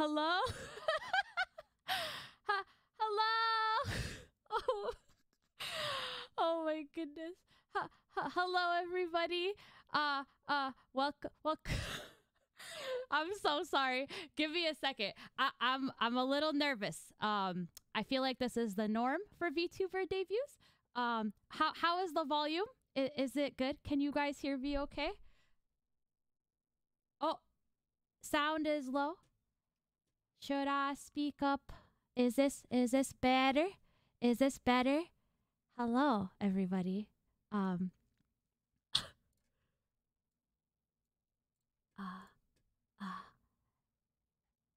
Hello? Hello? Oh. oh my goodness. hello everybody. Uh uh welcome welcome I'm so sorry. Give me a second. I, I'm I'm a little nervous. Um I feel like this is the norm for VTuber debuts. Um how how is the volume? I, is it good? Can you guys hear me okay? Oh, sound is low. Should I speak up? Is this is this better? Is this better? Hello, everybody. Um. uh, uh,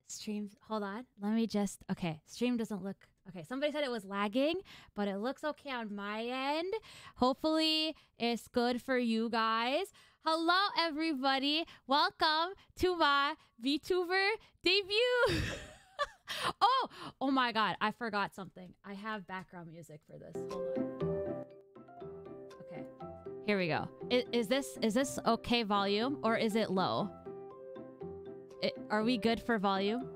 stream. Hold on. Let me just. Okay, stream doesn't look. Okay, somebody said it was lagging, but it looks okay on my end. Hopefully, it's good for you guys. Hello, everybody. Welcome to my VTuber debut. oh, oh my God. I forgot something. I have background music for this. Hold on. Okay, here we go. Is, is this is this okay volume or is it low? It, are we good for volume?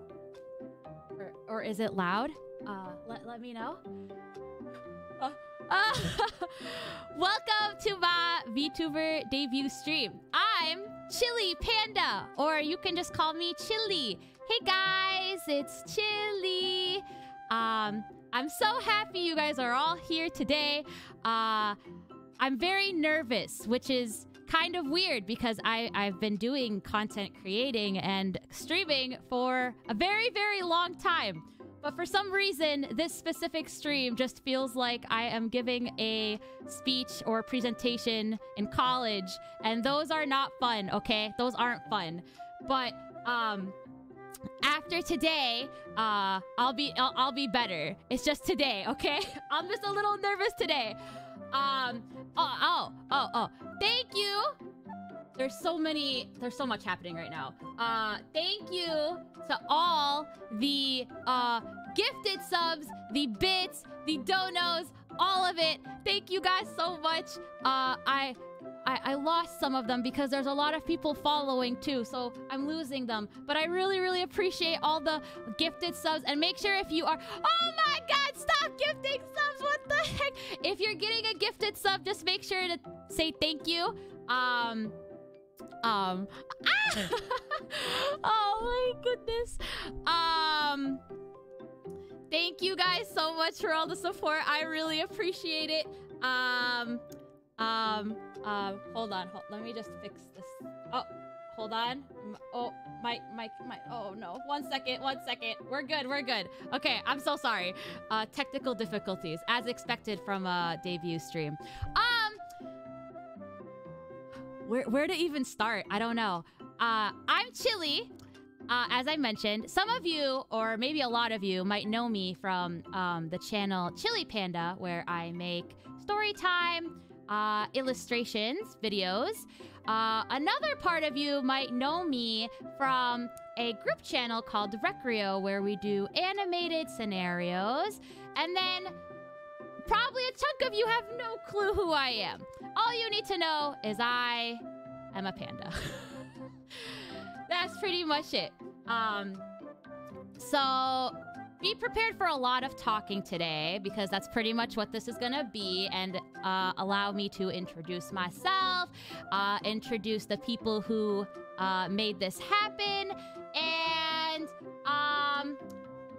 Or, or is it loud? Uh, let, let me know. Welcome to my VTuber debut stream. I'm Chilly Panda, or you can just call me Chilly. Hey guys, it's Chilly. Um, I'm so happy you guys are all here today. Uh, I'm very nervous, which is kind of weird because I, I've been doing content creating and streaming for a very, very long time. But for some reason, this specific stream just feels like I am giving a speech or presentation in college, and those are not fun, okay? Those aren't fun. But um after today, uh I'll be I'll, I'll be better. It's just today, okay? I'm just a little nervous today. Um oh oh oh oh. Thank you there's so many there's so much happening right now uh thank you to all the uh gifted subs the bits the donos all of it thank you guys so much uh i I, I lost some of them because there's a lot of people following too, so I'm losing them. But I really, really appreciate all the gifted subs. And make sure if you are... Oh my god, stop gifting subs! What the heck? If you're getting a gifted sub, just make sure to say thank you. Um... Um. Ah! oh my goodness. Um. Thank you guys so much for all the support. I really appreciate it. Um. Um. Um. Hold on. Hold, let me just fix this. Oh. Hold on. Oh, my, my, my. Oh no. One second. One second. We're good. We're good. Okay. I'm so sorry. Uh, technical difficulties, as expected from a debut stream. Um where, where to even start? I don't know. Uh, I'm Chilly. Uh, as I mentioned, some of you, or maybe a lot of you, might know me from um, the channel Chilly Panda, where I make story time, uh, illustrations, videos. Uh, another part of you might know me from a group channel called Recreo, where we do animated scenarios. And then probably a chunk of you have no clue who I am. All you need to know is I am a panda. That's pretty much it. Um, so be prepared for a lot of talking today because that's pretty much what this is gonna be, and uh, allow me to introduce myself, uh, introduce the people who uh, made this happen, and um,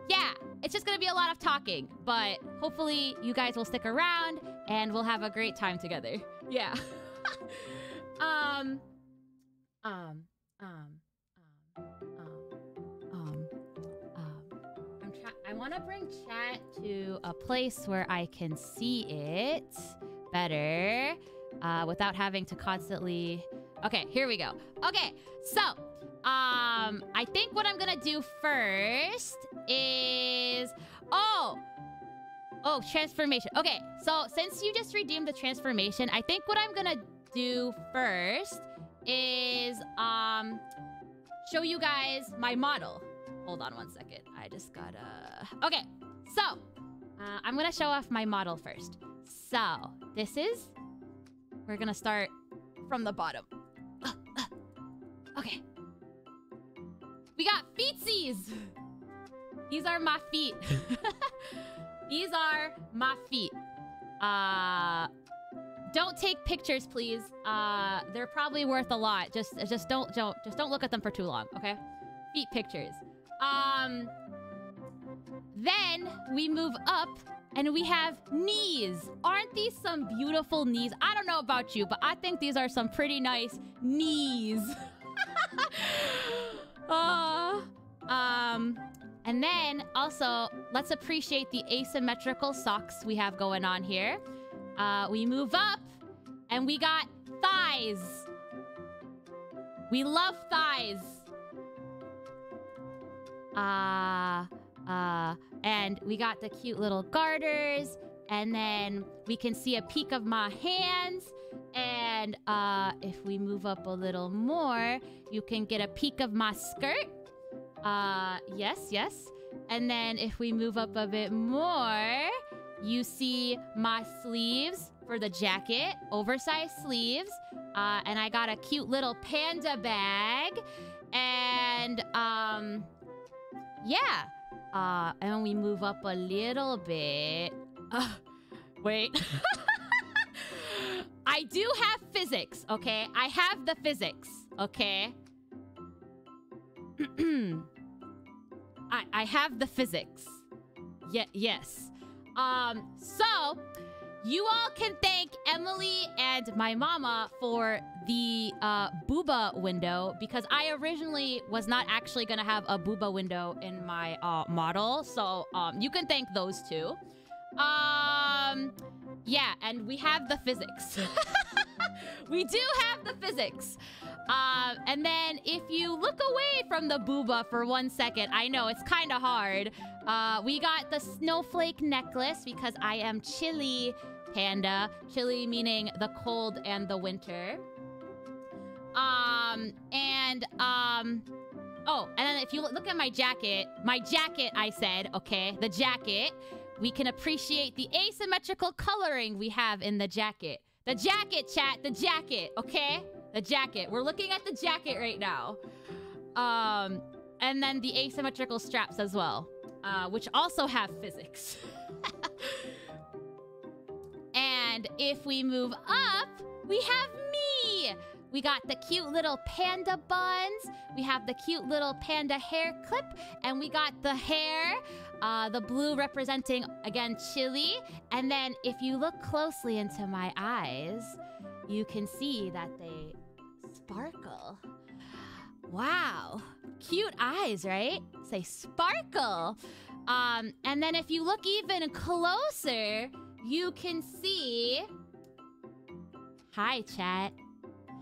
yeah, it's just gonna be a lot of talking. But hopefully, you guys will stick around and we'll have a great time together. Yeah. um, um, um, I want to bring chat to a place where I can see it better uh, without having to constantly. Okay, here we go. Okay, so um, I think what I'm gonna do first is oh. Oh, transformation. Okay, so since you just redeemed the transformation, I think what I'm gonna do first is um show you guys my model. Hold on one second. I just gotta. Okay, so uh, I'm gonna show off my model first. So this is. We're gonna start from the bottom. Okay. We got feetsies. These are my feet. These are my feet. Uh don't take pictures, please. Uh they're probably worth a lot. Just just don't don't just don't look at them for too long, okay? Feet pictures. Um then we move up and we have knees. Aren't these some beautiful knees? I don't know about you, but I think these are some pretty nice knees. uh, um and then also, let's appreciate the asymmetrical socks we have going on here. Uh, we move up and we got thighs. We love thighs. Uh, uh, and we got the cute little garters. And then we can see a peek of my hands. And uh, if we move up a little more, you can get a peek of my skirt. Uh, yes, yes. And then if we move up a bit more, you see my sleeves for the jacket, oversized sleeves. Uh, and I got a cute little panda bag. And, um, yeah. Uh, and we move up a little bit. Uh, wait. I do have physics, okay? I have the physics, okay? I, I have the physics. Yeah, yes. Um, so you all can thank Emily and my mama for the uh, booba window because I originally was not actually gonna have a booba window in my uh, model. So um, you can thank those two. Um, yeah, and we have the physics. we do have the physics. Um, and then if you look away from the booba for one second, I know it's kind of hard. Uh, we got the snowflake necklace because I am chilly panda. Chilly meaning the cold and the winter. Um, and um, oh, and then if you look at my jacket, my jacket, I said, okay, the jacket, we can appreciate the asymmetrical coloring we have in the jacket. The jacket, chat, the jacket, okay? The jacket. We're looking at the jacket right now. Um, and then the asymmetrical straps as well, uh, which also have physics. and if we move up, we have me. We got the cute little panda buns. We have the cute little panda hair clip. And we got the hair, uh, the blue representing, again, chili. And then if you look closely into my eyes, you can see that they sparkle. Wow. Cute eyes, right? Say sparkle. Um, and then if you look even closer, you can see. Hi, chat.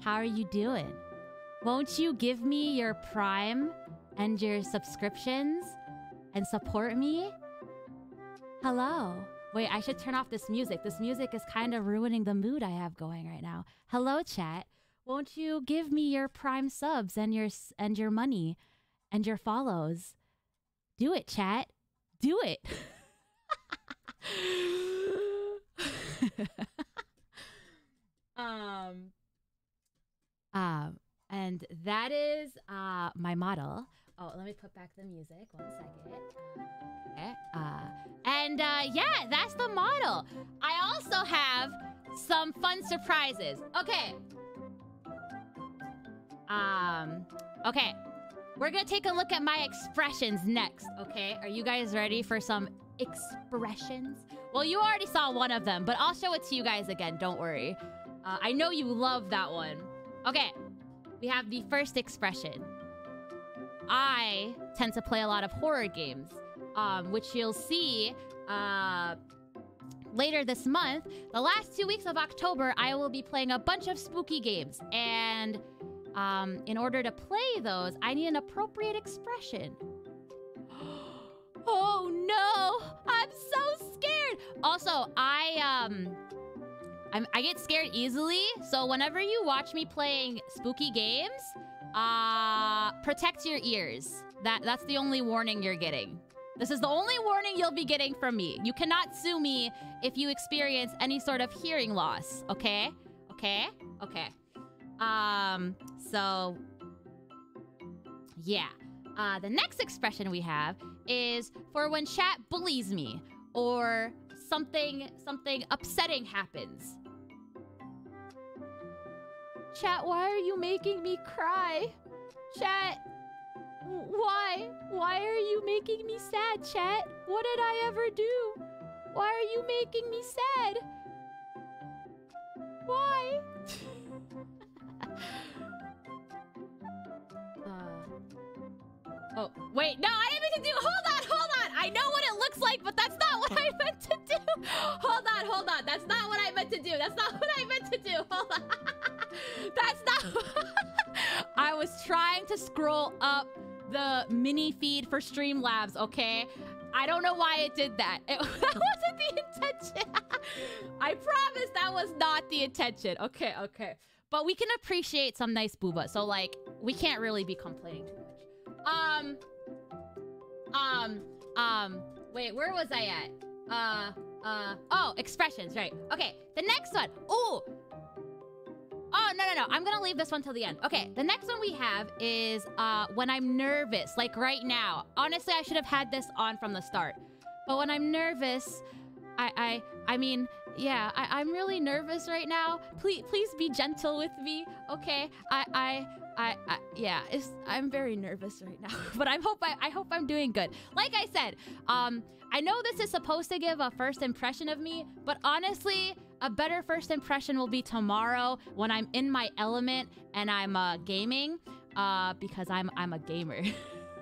How are you doing? Won't you give me your Prime and your subscriptions and support me? Hello. Wait, I should turn off this music. This music is kind of ruining the mood I have going right now. Hello, chat. Won't you give me your Prime subs and your and your money and your follows? Do it, chat. Do it. um um, and that is uh, my model. Oh, let me put back the music. One second. Uh, and uh, yeah, that's the model. I also have some fun surprises. Okay. Um. Okay. We're gonna take a look at my expressions next. Okay. Are you guys ready for some expressions? Well, you already saw one of them, but I'll show it to you guys again. Don't worry. Uh, I know you love that one. Okay. We have the first expression. I tend to play a lot of horror games, um, which you'll see uh, later this month. The last two weeks of October, I will be playing a bunch of spooky games. And um, in order to play those, I need an appropriate expression. oh no! I'm so scared! Also, I, um... I'm, I get scared easily, so whenever you watch me playing spooky games, uh, protect your ears. That That's the only warning you're getting. This is the only warning you'll be getting from me. You cannot sue me if you experience any sort of hearing loss, okay? Okay? Okay. Um, so... Yeah. Uh, the next expression we have is for when chat bullies me or something something upsetting happens. Chat, why are you making me cry? Chat, why? Why are you making me sad, chat? What did I ever do? Why are you making me sad? Why? uh, oh, wait, no, I didn't mean to do. Hold on, hold on. I know what like, but that's not what I meant to do. Hold on, hold on. That's not what I meant to do. That's not what I meant to do. Hold on. That's not. I was trying to scroll up the mini feed for Streamlabs, okay? I don't know why it did that. It, that wasn't the intention. I promise that was not the intention. Okay, okay. But we can appreciate some nice booba. So, like, we can't really be complaining too much. Um, um, um, wait, where was I at? Uh, uh, oh, expressions, right. Okay, the next one. Ooh, Oh, no, no, no. I'm to leave this one till the end. Okay, the next one we have is uh, when I'm nervous, like right now. Honestly, I should have had this on from the start. But when I'm nervous, I, I, I mean, yeah, I, I'm really nervous right now. Please, please be gentle with me, okay? I, I, I, I yeah, I'm very nervous right now, but I hope I, I hope I'm doing good. Like I said, um, I know this is supposed to give a first impression of me, but honestly, a better first impression will be tomorrow when I'm in my element and I'm uh, gaming, uh, because I'm I'm a gamer.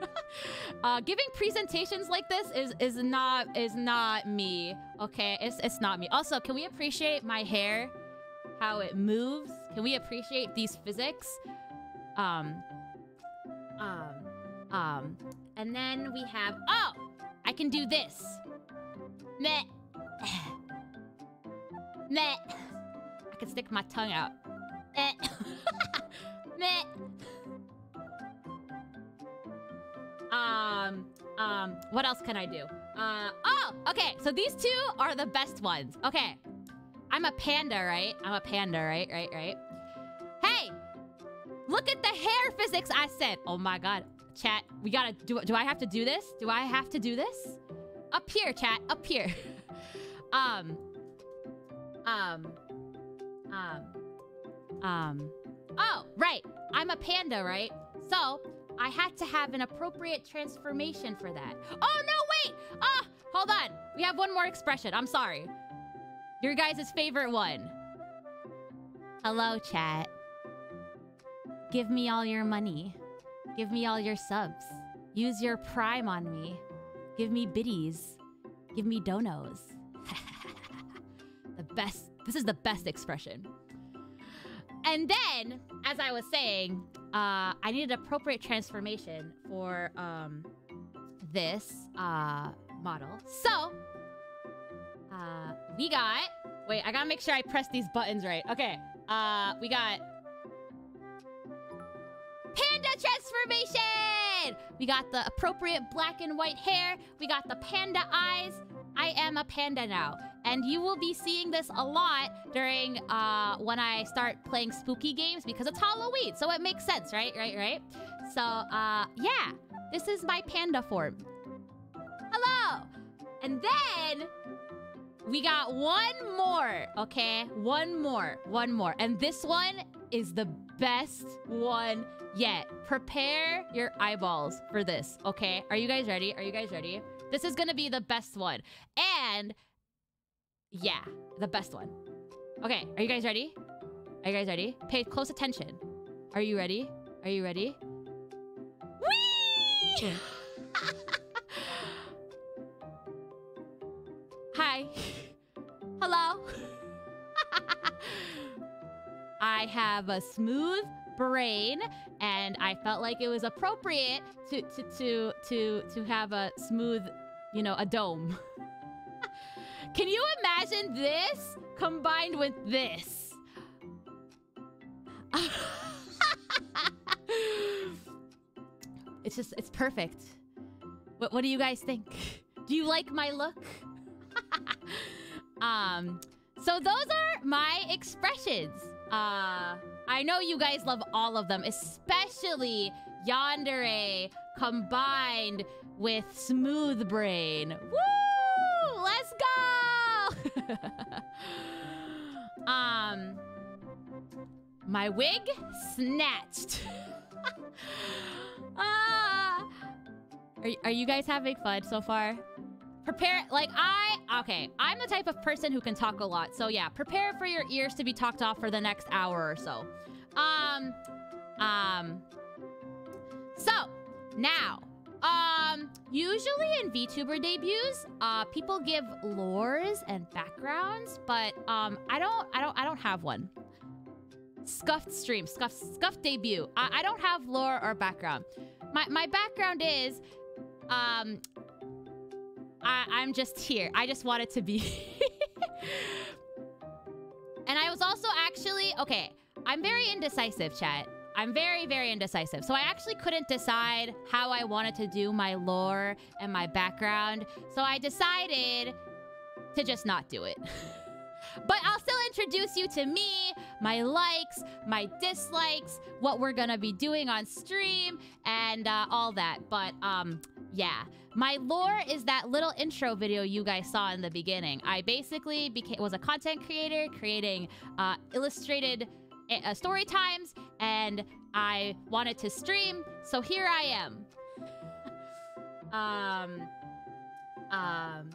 uh, giving presentations like this is is not is not me. Okay, it's it's not me. Also, can we appreciate my hair, how it moves? Can we appreciate these physics? Um, um, um, and then we have oh, I can do this. Meh. Meh. I can stick my tongue out. Meh. Meh. Um, um, what else can I do? Uh, oh, okay. So these two are the best ones. Okay. I'm a panda, right? I'm a panda, right? Right, right? Look at the hair physics I said. Oh my God. Chat, we gotta do, do I have to do this? Do I have to do this? Up here, chat, up here. um, um, um, um, oh, right. I'm a panda, right? So I had to have an appropriate transformation for that. Oh, no, wait. Ah, hold on. We have one more expression. I'm sorry. Your guys' favorite one. Hello, chat. Give me all your money. Give me all your subs. Use your prime on me. Give me biddies. Give me donos. the best. This is the best expression. And then, as I was saying, uh, I needed appropriate transformation for um, this uh, model. So, uh, we got... Wait, I gotta make sure I press these buttons right. Okay, uh, we got... Panda transformation! We got the appropriate black and white hair. We got the panda eyes. I am a panda now. And you will be seeing this a lot during uh, when I start playing spooky games because it's Halloween. So it makes sense, right? Right, right? So, uh, yeah. This is my panda form. Hello. And then we got one more, okay? One more, one more. And this one is the best one yet. Prepare your eyeballs for this, okay? Are you guys ready? Are you guys ready? This is gonna be the best one. And yeah, the best one. Okay, are you guys ready? Are you guys ready? Pay close attention. Are you ready? Are you ready? Whee! Hi. Hello. I have a smooth brain and I felt like it was appropriate to to to to to have a smooth, you know, a dome. Can you imagine this combined with this? it's just it's perfect. What what do you guys think? Do you like my look? um so those are my expressions. Uh I know you guys love all of them, especially Yandere combined with Smooth Brain. Woo! Let's go! um, my wig snatched. ah, are, are you guys having fun so far? Prepare, like I, okay, I'm the type of person who can talk a lot. So yeah, prepare for your ears to be talked off for the next hour or so. Um, um, so now, um, usually in VTuber debuts, uh, people give lores and backgrounds, but um, I don't, I don't, I don't have one. Scuffed stream, scuffed, scuffed debut. I, I don't have lore or background. My my background is, um, I, I'm just here. I just wanted to be. and I was also actually okay. I'm very indecisive, chat. I'm very, very indecisive. So I actually couldn't decide how I wanted to do my lore and my background. So I decided to just not do it. but I'll still introduce you to me, my likes, my dislikes, what we're gonna be doing on stream, and uh, all that. But um, yeah. My lore is that little intro video you guys saw in the beginning. I basically became was a content creator creating uh, illustrated uh, story times, and I wanted to stream, so here I am. um, um,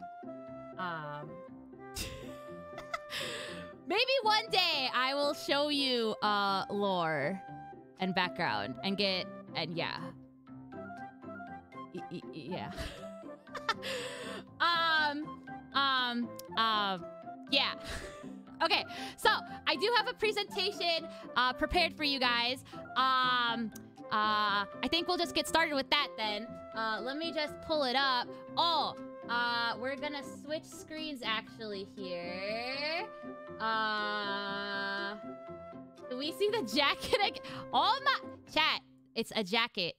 um. Maybe one day I will show you uh lore and background and get and yeah. Yeah. um um um yeah. Okay, so I do have a presentation uh, prepared for you guys. Um, uh, I think we'll just get started with that then. Uh, let me just pull it up. Oh, uh, we're gonna switch screens actually here. Uh, do we see the jacket? Oh my chat! It's a jacket.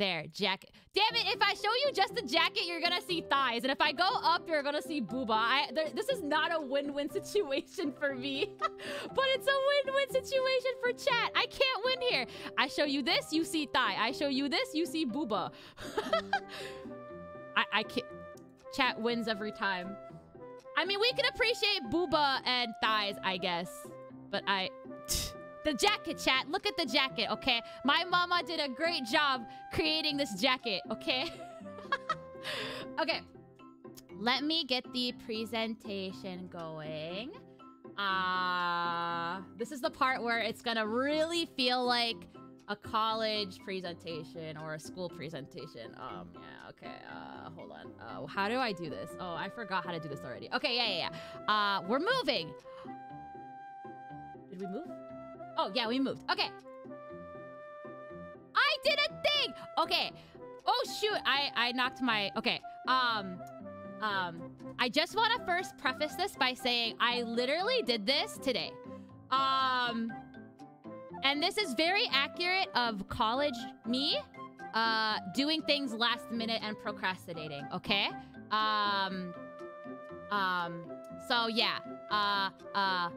There, jacket. Damn it, if I show you just the jacket, you're gonna see thighs. And if I go up, you're gonna see booba. I, there, this is not a win-win situation for me. but it's a win-win situation for chat. I can't win here. I show you this, you see thigh. I show you this, you see booba. I, I can't... Chat wins every time. I mean, we can appreciate booba and thighs, I guess. But I... The jacket, chat. Look at the jacket, okay? My mama did a great job creating this jacket, okay? okay. Let me get the presentation going. Uh, this is the part where it's gonna really feel like a college presentation or a school presentation. Um, yeah, okay. Uh, hold on. Uh, how do I do this? Oh, I forgot how to do this already. Okay, yeah, yeah, yeah. Uh, we're moving. Did we move? Oh, yeah, we moved. Okay. I did a thing! Okay. Oh, shoot. I, I knocked my... Okay. Um... Um... I just want to first preface this by saying I literally did this today. Um... And this is very accurate of college me uh, doing things last minute and procrastinating, okay? Um... Um... So, yeah. Uh... Uh...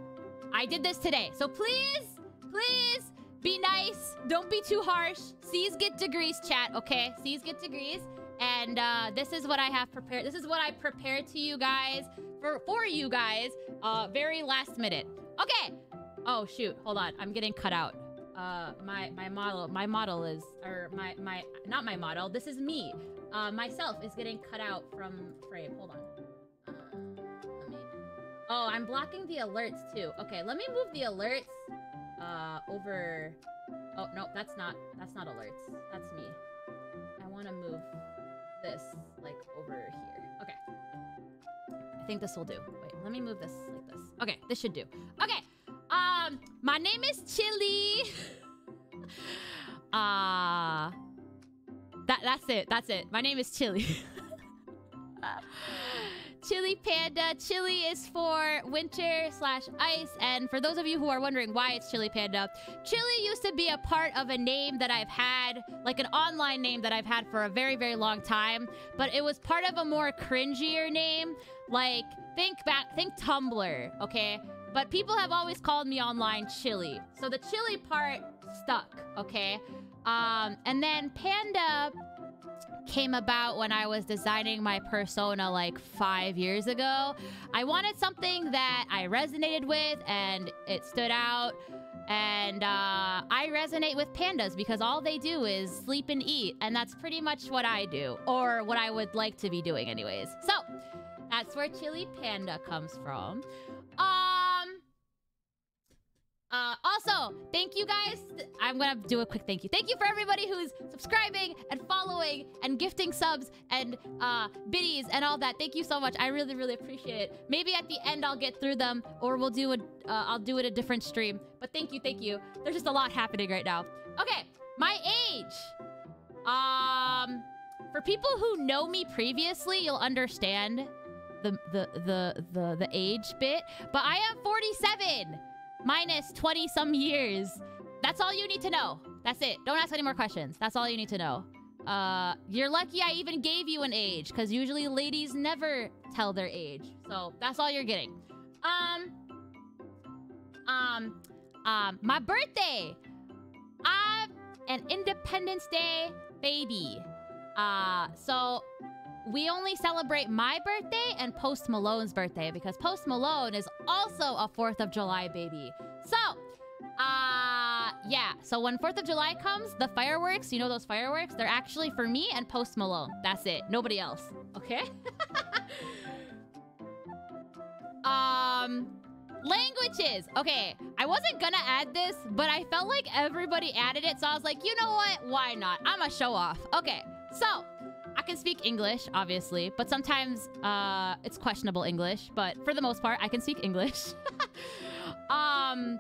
I did this today. So please please Be nice. Don't be too harsh. C's get degrees, chat, okay? C's get degrees. And uh, this is what I have prepared. This is what I prepared to you guys for for you guys. Uh, very last minute. Okay. Oh shoot. Hold on. I'm getting cut out. Uh, my my model my model is or my my not my model. This is me. Uh, myself is getting cut out from frame. Hold on. Uh, me. Oh, I'm blocking the alerts too. Okay, let me move the alerts uh over. Oh no, that's not that's not alerts. That's me. I want to move this like over here. Okay. I think this will do. Wait, let me move this like this. Okay, this should do. Okay. Um, my name is Chilly. uh that that's it. That's it. My name is Chilly. Chilly Panda. Chilly is for winter slash ice. And for those of you who are wondering why it's Chilly Panda, Chilly used to be a part of a name that I've had, like an online name that I've had for a very, very long time. But it was part of a more cringier name. Like, think back, think Tumblr, okay? But people have always called me online Chilly. So the Chilly part stuck, okay? Um, and then Panda came about when I was designing my persona like five years ago. I wanted something that I resonated with and it stood out. And uh, I resonate with pandas because all they do is sleep and eat. And that's pretty much what I do, or what I would like to be doing, anyways. So that's where Chilly Panda comes from. Um, uh, also, thank you guys. I'm gonna do a quick thank you. Thank you for everybody who's subscribing and following and gifting subs and uh, biddies and all that. Thank you so much. I really, really appreciate it. Maybe at the end I'll get through them, or we'll do a, uh, I'll do it a different stream. But thank you, thank you. There's just a lot happening right now. Okay, my age. Um, for people who know me previously, you'll understand the the the the, the age bit. But I am 47 minus 20 some years. That's all you need to know. That's it. Don't ask any more questions. That's all you need to know. Uh, you're lucky I even gave you an age, because usually ladies never tell their age. So that's all you're getting. Um, um, um, my birthday. I'm an Independence Day baby. Uh, so we only celebrate my birthday and Post Malone's birthday because Post Malone is also a 4th of July baby. So, uh, yeah. So when 4th of July comes, the fireworks, you know those fireworks? They're actually for me and Post Malone. That's it. Nobody else. Okay? um, languages. Okay, I wasn't gonna add this, but I felt like everybody added it, so I was like, you know what? Why not? I'm a show off. Okay, so I can speak English, obviously, but sometimes uh, it's questionable English. But for the most part, I can speak English. um,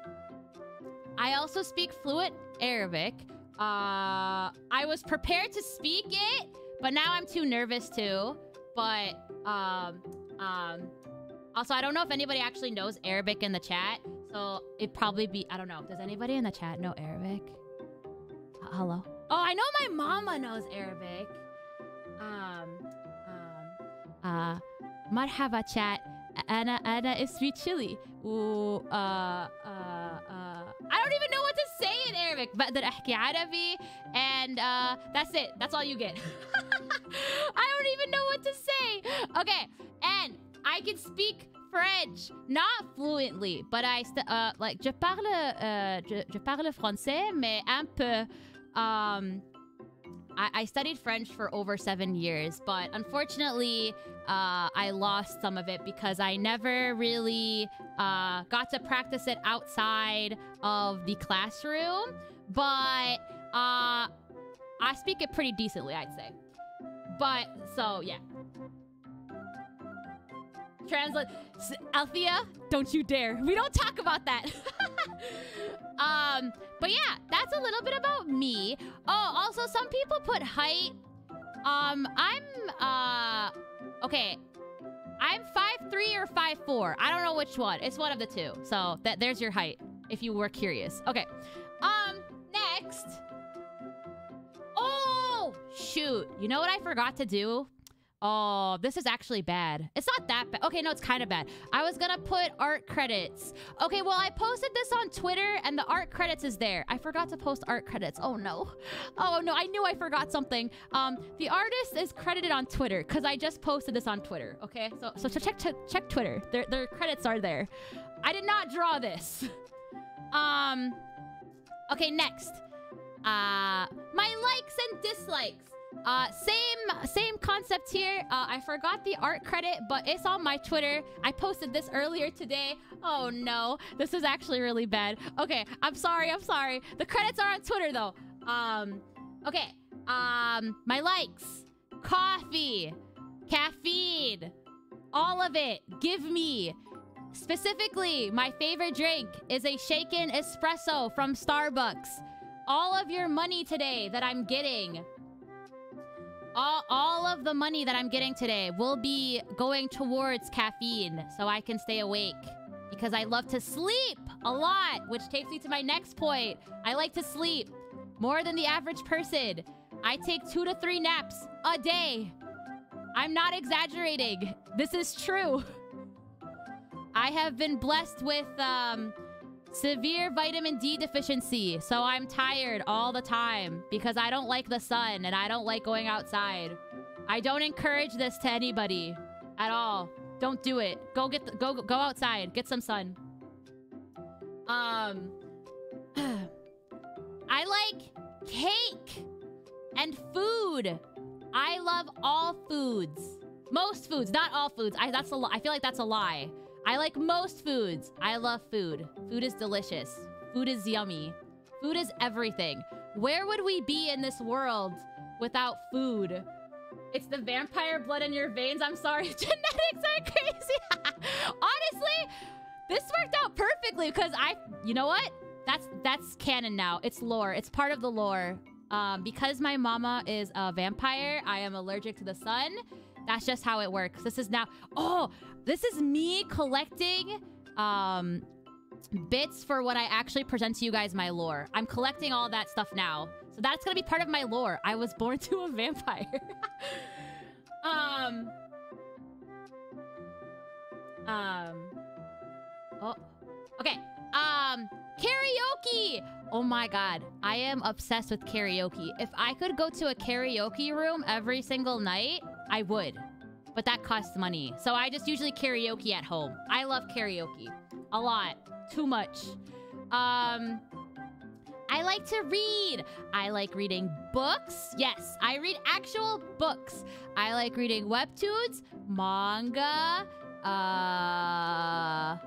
I also speak fluent Arabic. Uh, I was prepared to speak it, but now I'm too nervous to. But um, um, also, I don't know if anybody actually knows Arabic in the chat. So it'd probably be, I don't know. Does anybody in the chat know Arabic? Uh, hello? Oh, I know my mama knows Arabic Um, um, uh, مرحبا chat. أنا أنا اسمي Chili. و uh, uh, uh, I don't even know what to say in Arabic. بقدر أحكي عربي and uh, that's it. That's all you get. I don't even know what to say. Okay, and I can speak French, not fluently, but I uh, like je parle uh, je, je parle français, mais un peu. Um, I, I studied French for over seven years, but unfortunately, uh, I lost some of it because I never really uh, got to practice it outside of the classroom. But uh, I speak it pretty decently, I'd say. But so yeah. Translate, Althea, don't you dare. We don't talk about that. um, but yeah, that's a little bit about me. Oh, also some people put height. Um, I'm uh, okay. I'm five three or five four. I don't know which one. It's one of the two. So that there's your height, if you were curious. Okay. Um, next. Oh shoot! You know what I forgot to do? Oh, this is actually bad. It's not that bad. Okay, no, it's kind of bad. I was gonna put art credits. Okay, well, I posted this on Twitter and the art credits is there. I forgot to post art credits. Oh no. Oh no, I knew I forgot something. Um, the artist is credited on Twitter because I just posted this on Twitter. Okay, so so check check, check Twitter. Their their credits are there. I did not draw this. Um, okay, next. Uh, my likes and dislikes. Uh, same same concept here. Uh, I forgot the art credit, but it's on my Twitter. I posted this earlier today. Oh no, this is actually really bad. Okay, I'm sorry. I'm sorry. The credits are on Twitter though. Um, okay. Um, my likes: coffee, caffeine, all of it. Give me. Specifically, my favorite drink is a shaken espresso from Starbucks. All of your money today that I'm getting all, all of the money that I'm getting today will be going towards caffeine so I can stay awake. Because I love to sleep a lot, which takes me to my next point. I like to sleep more than the average person. I take two to three naps a day. I'm not exaggerating. This is true. I have been blessed with um, Severe vitamin D deficiency, so I'm tired all the time because I don't like the sun and I don't like going outside. I don't encourage this to anybody at all. Don't do it. Go get the, go go outside, get some sun. Um I like cake and food. I love all foods. Most foods, not all foods. I that's a I feel like that's a lie. I like most foods. I love food. Food is delicious. Food is yummy. Food is everything. Where would we be in this world without food? It's the vampire blood in your veins. I'm sorry. Genetics are crazy. Honestly, this worked out perfectly because I, you know what? That's that's canon now. It's lore. It's part of the lore. Um, because my mama is a vampire, I am allergic to the sun. That's just how it works. This is now. Oh, this is me collecting um, bits for what I actually present to you guys my lore. I'm collecting all that stuff now. So that's going to be part of my lore. I was born to a vampire. um. Um. Oh. Okay. Um. Karaoke! Oh my god. I am obsessed with karaoke. If I could go to a karaoke room every single night, I would but that costs money. So I just usually karaoke at home. I love karaoke. A lot. Too much. Um... I like to read. I like reading books. Yes, I read actual books. I like reading webtoons, manga. Uh,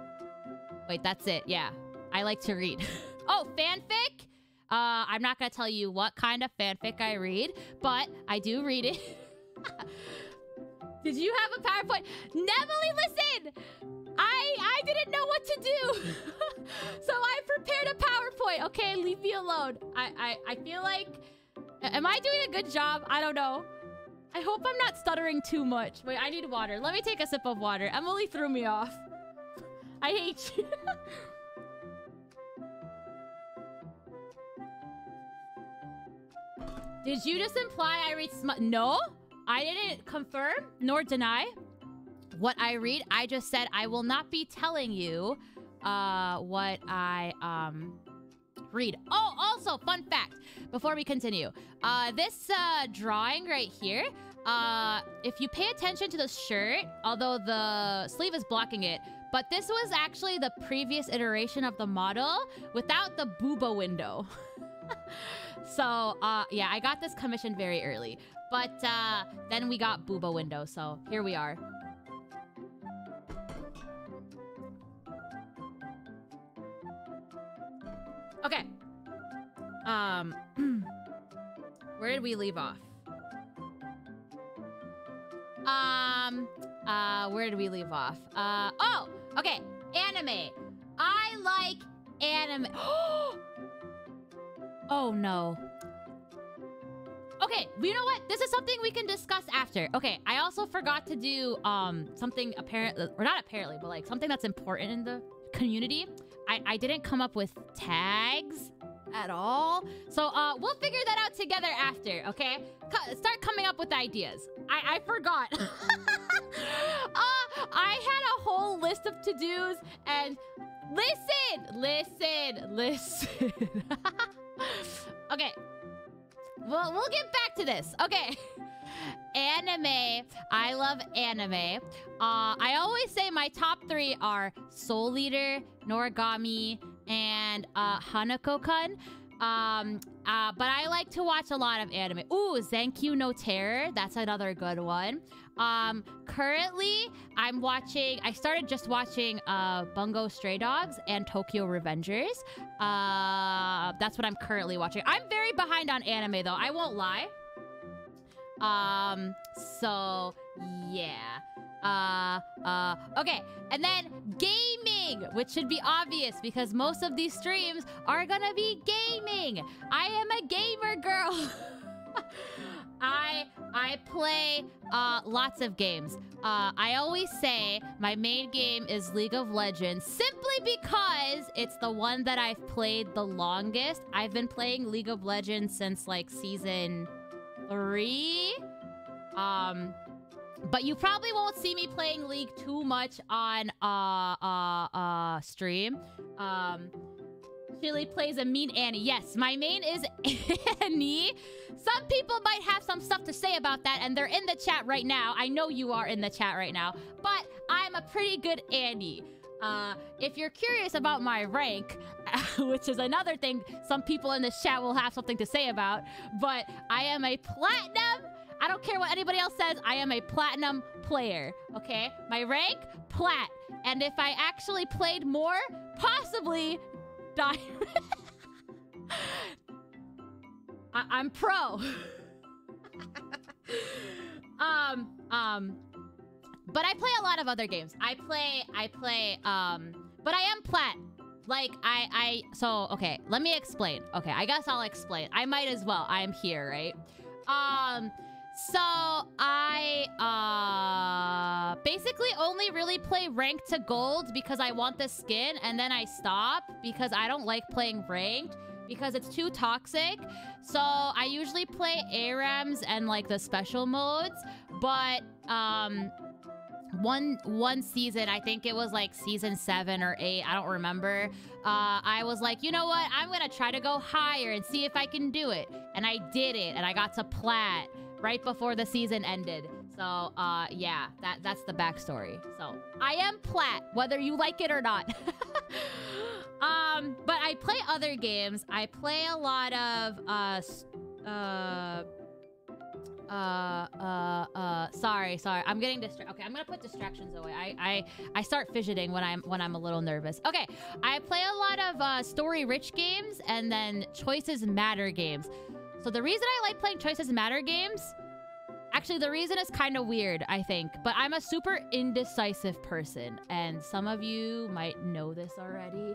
wait, that's it. Yeah, I like to read. oh, fanfic. Uh, I'm not gonna tell you what kind of fanfic I read, but I do read it. Did you have a PowerPoint? Neville, listen! I I didn't know what to do. so I prepared a PowerPoint. Okay, leave me alone. I, I, I feel like... Am I doing a good job? I don't know. I hope I'm not stuttering too much. Wait, I need water. Let me take a sip of water. Emily threw me off. I hate you. Did you just imply I read smut? No? I didn't confirm nor deny what I read. I just said I will not be telling you uh, what I um, read. Oh, also, fun fact before we continue. Uh, this uh, drawing right here, uh, if you pay attention to the shirt, although the sleeve is blocking it, but this was actually the previous iteration of the model without the booba window. so, uh, yeah, I got this commission very early. But uh, then we got Booba window, so here we are. Okay. Um, where did we leave off? Um, uh, where did we leave off? Uh, oh, okay. Anime. I like anime. oh no. Okay, you know what? This is something we can discuss after. Okay, I also forgot to do um something apparent or not apparently, but like something that's important in the community. I, I didn't come up with tags at all. So uh, we'll figure that out together after, okay? Start coming up with ideas. I, I forgot. uh, I had a whole list of to-dos and listen, listen, listen. okay. We'll, we'll get back to this. Okay. anime. I love anime. Uh, I always say my top three are Soul Eater, Noragami, and uh, Hanako-kun. Um, uh, but I like to watch a lot of anime. Ooh, Zankyou no Terror. That's another good one. Um, currently, I'm watching. I started just watching uh, Bungo Stray Dogs and Tokyo Revengers. Uh, that's what I'm currently watching. I'm very behind on anime, though. I won't lie. Um, so yeah. Uh, uh, okay. And then gaming, which should be obvious because most of these streams are gonna be gaming. I am a gamer girl. I I play uh, lots of games. Uh, I always say my main game is League of Legends simply because it's the one that I've played the longest. I've been playing League of Legends since like season three. Um, but you probably won't see me playing League too much on uh uh uh stream. Um, Chilly plays a mean Annie. Yes, my main is Annie. Some people might have some stuff to say about that, and they're in the chat right now. I know you are in the chat right now, but I'm a pretty good Annie. Uh, if you're curious about my rank, which is another thing some people in this chat will have something to say about, but I am a platinum. I don't care what anybody else says. I am a platinum player, okay? My rank, plat. And if I actually played more, possibly diamond. I am pro. um, um, but I play a lot of other games. I play, I play, um, but I am plat. Like, I, I, so, okay, let me explain. Okay, I guess I'll explain. I might as well. I'm here, right? Um, so I, uh, basically only really play ranked to gold because I want the skin and then I stop because I don't like playing ranked because it's too toxic. So I usually play ARAMs and like the special modes, but, um, one one season i think it was like season seven or eight i don't remember uh, i was like you know what i'm gonna try to go higher and see if i can do it and i did it and i got to plat right before the season ended so uh, yeah that that's the backstory so i am plat whether you like it or not um but i play other games i play a lot of uh uh uh, uh, uh, sorry, sorry. I'm getting distracted. Okay, I'm gonna put distractions away. I, I, I start fidgeting when I'm when I'm a little nervous. Okay, I play a lot of uh, story-rich games and then choices matter games. So the reason I like playing choices matter games, actually, the reason is kind of weird, I think. But I'm a super indecisive person, and some of you might know this already.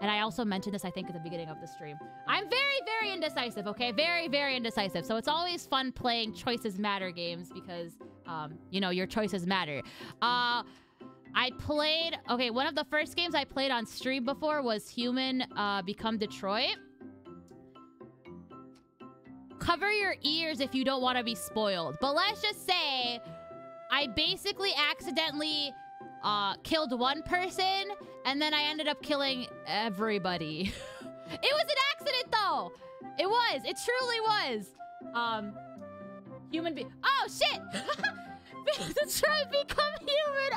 And I also mentioned this, I think, at the beginning of the stream. I'm very, very indecisive, okay? Very, very indecisive. So it's always fun playing Choices Matter games because, um, you know, your choices matter. Uh, I played... Okay, one of the first games I played on stream before was Human uh, Become Detroit. Cover your ears if you don't want to be spoiled. But let's just say I basically accidentally uh, killed one person, and then I ended up killing everybody. it was an accident, though. It was. It truly was. Um, human being. Oh shit! to try become human.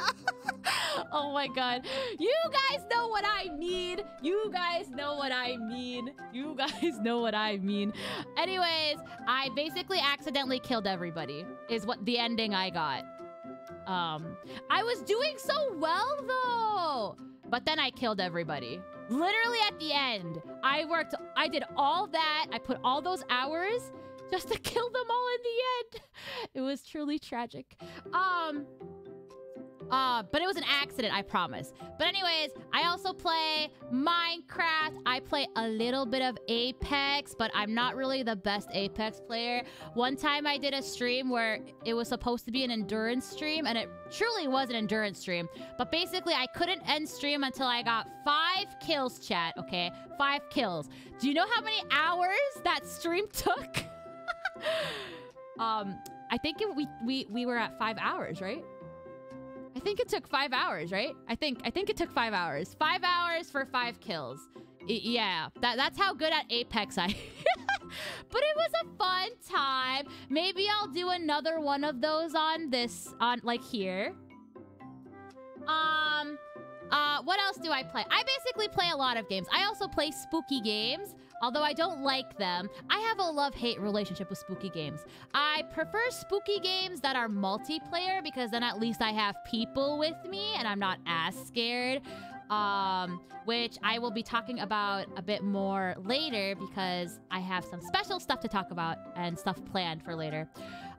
oh my god. You guys know what I mean. You guys know what I mean. You guys know what I mean. Anyways, I basically accidentally killed everybody. Is what the ending I got. Um, I was doing so well though. But then I killed everybody. Literally at the end, I worked, I did all that. I put all those hours just to kill them all in the end. It was truly tragic. Um, Uh, but it was an accident, I promise. But anyways, I also play Minecraft. I play a little bit of Apex, but I'm not really the best Apex player. One time I did a stream where it was supposed to be an endurance stream, and it truly was an endurance stream. But basically, I couldn't end stream until I got five kills, chat, okay? Five kills. Do you know how many hours that stream took? um, I think it, we, we, we were at five hours, right? I think it took five hours, right? I think I think it took five hours. Five hours for five kills. I yeah, that that's how good at Apex I. but it was a fun time. Maybe I'll do another one of those on this on like here. Um. Uh, what else do I play? I basically play a lot of games. I also play spooky games. Although I don't like them, I have a love-hate relationship with spooky games. I prefer spooky games that are multiplayer because then at least I have people with me and I'm not as scared. Um, which I will be talking about a bit more later because I have some special stuff to talk about and stuff planned for later.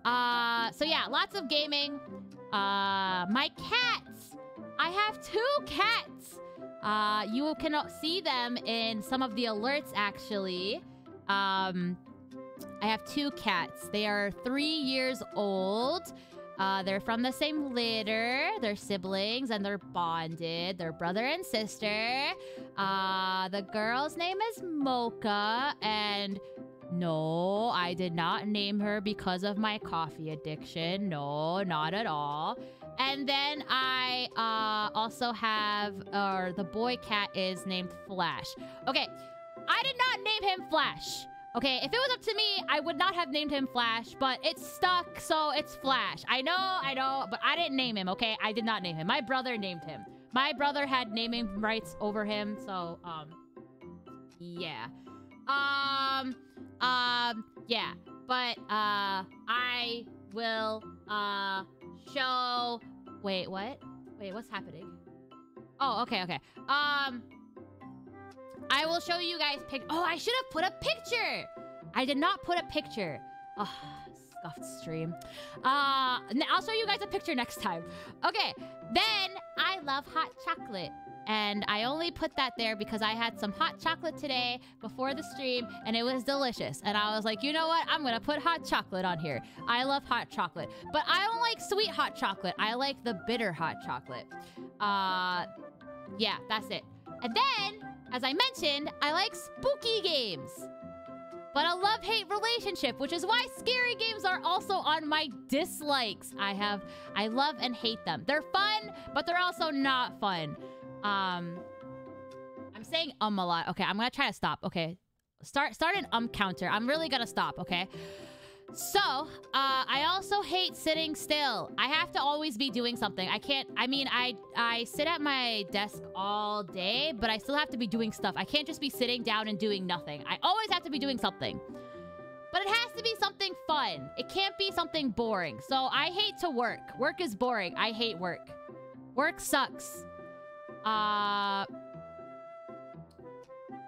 Uh, so yeah, lots of gaming. Uh, my cats. I have two cats. Uh, you can see them in some of the alerts, actually. Um, I have two cats. They are three years old. Uh, they're from the same litter. They're siblings and they're bonded. They're brother and sister. Uh, the girl's name is Mocha. And no, I did not name her because of my coffee addiction. No, not at all. And then I uh, also have, or the boy cat is named Flash. Okay, I did not name him Flash. Okay, if it was up to me, I would not have named him Flash, but it's stuck, so it's Flash. I know, I know, but I didn't name him, okay? I did not name him. My brother named him. My brother had naming rights over him, so, um, yeah. Um, um, yeah. But, uh, I will, uh, show... Wait, what? Wait, what's happening? Oh, okay, okay. Um, I will show you guys pic- Oh, I should have put a picture! I did not put a picture. Oh, scuffed stream. Uh, I'll show you guys a picture next time. Okay, then I love hot chocolate. And I only put that there because I had some hot chocolate today before the stream and it was delicious. And I was like, you know what? I'm going to put hot chocolate on here. I love hot chocolate. But I don't like sweet hot chocolate. I like the bitter hot chocolate. Uh, yeah, that's it. And then, as I mentioned, I like spooky games. But a love-hate relationship, which is why scary games are also on my dislikes. I have, I love and hate them. They're fun, but they're also not fun. Um, I'm saying um a lot. Okay, I'm gonna try to stop. Okay, start start an um counter. I'm really gonna stop. Okay. So, uh, I also hate sitting still. I have to always be doing something. I can't, I mean, I, I sit at my desk all day, but I still have to be doing stuff. I can't just be sitting down and doing nothing. I always have to be doing something. But it has to be something fun. It can't be something boring. So I hate to work. Work is boring. I hate work. Work sucks. Uh...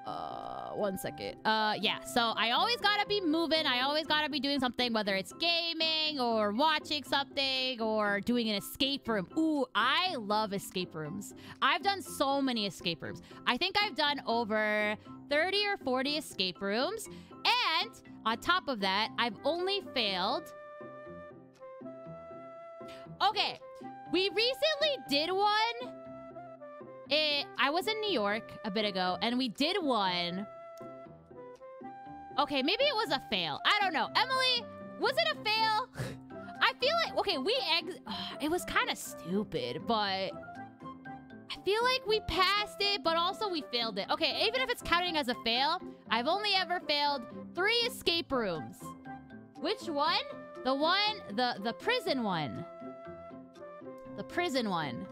Uh, one second. Uh, yeah, so I always gotta be moving. I always gotta be doing something, whether it's gaming or watching something or doing an escape room. Ooh, I love escape rooms. I've done so many escape rooms. I think I've done over 30 or 40 escape rooms. And on top of that, I've only failed... Okay, we recently did one it, I was in New York a bit ago, and we did one. Okay, maybe it was a fail. I don't know. Emily, was it a fail? I feel like, okay, we ex- it was kind of stupid, but I feel like we passed it, but also we failed it. Okay, even if it's counting as a fail, I've only ever failed three escape rooms. Which one? The one, the, the prison one. The prison one.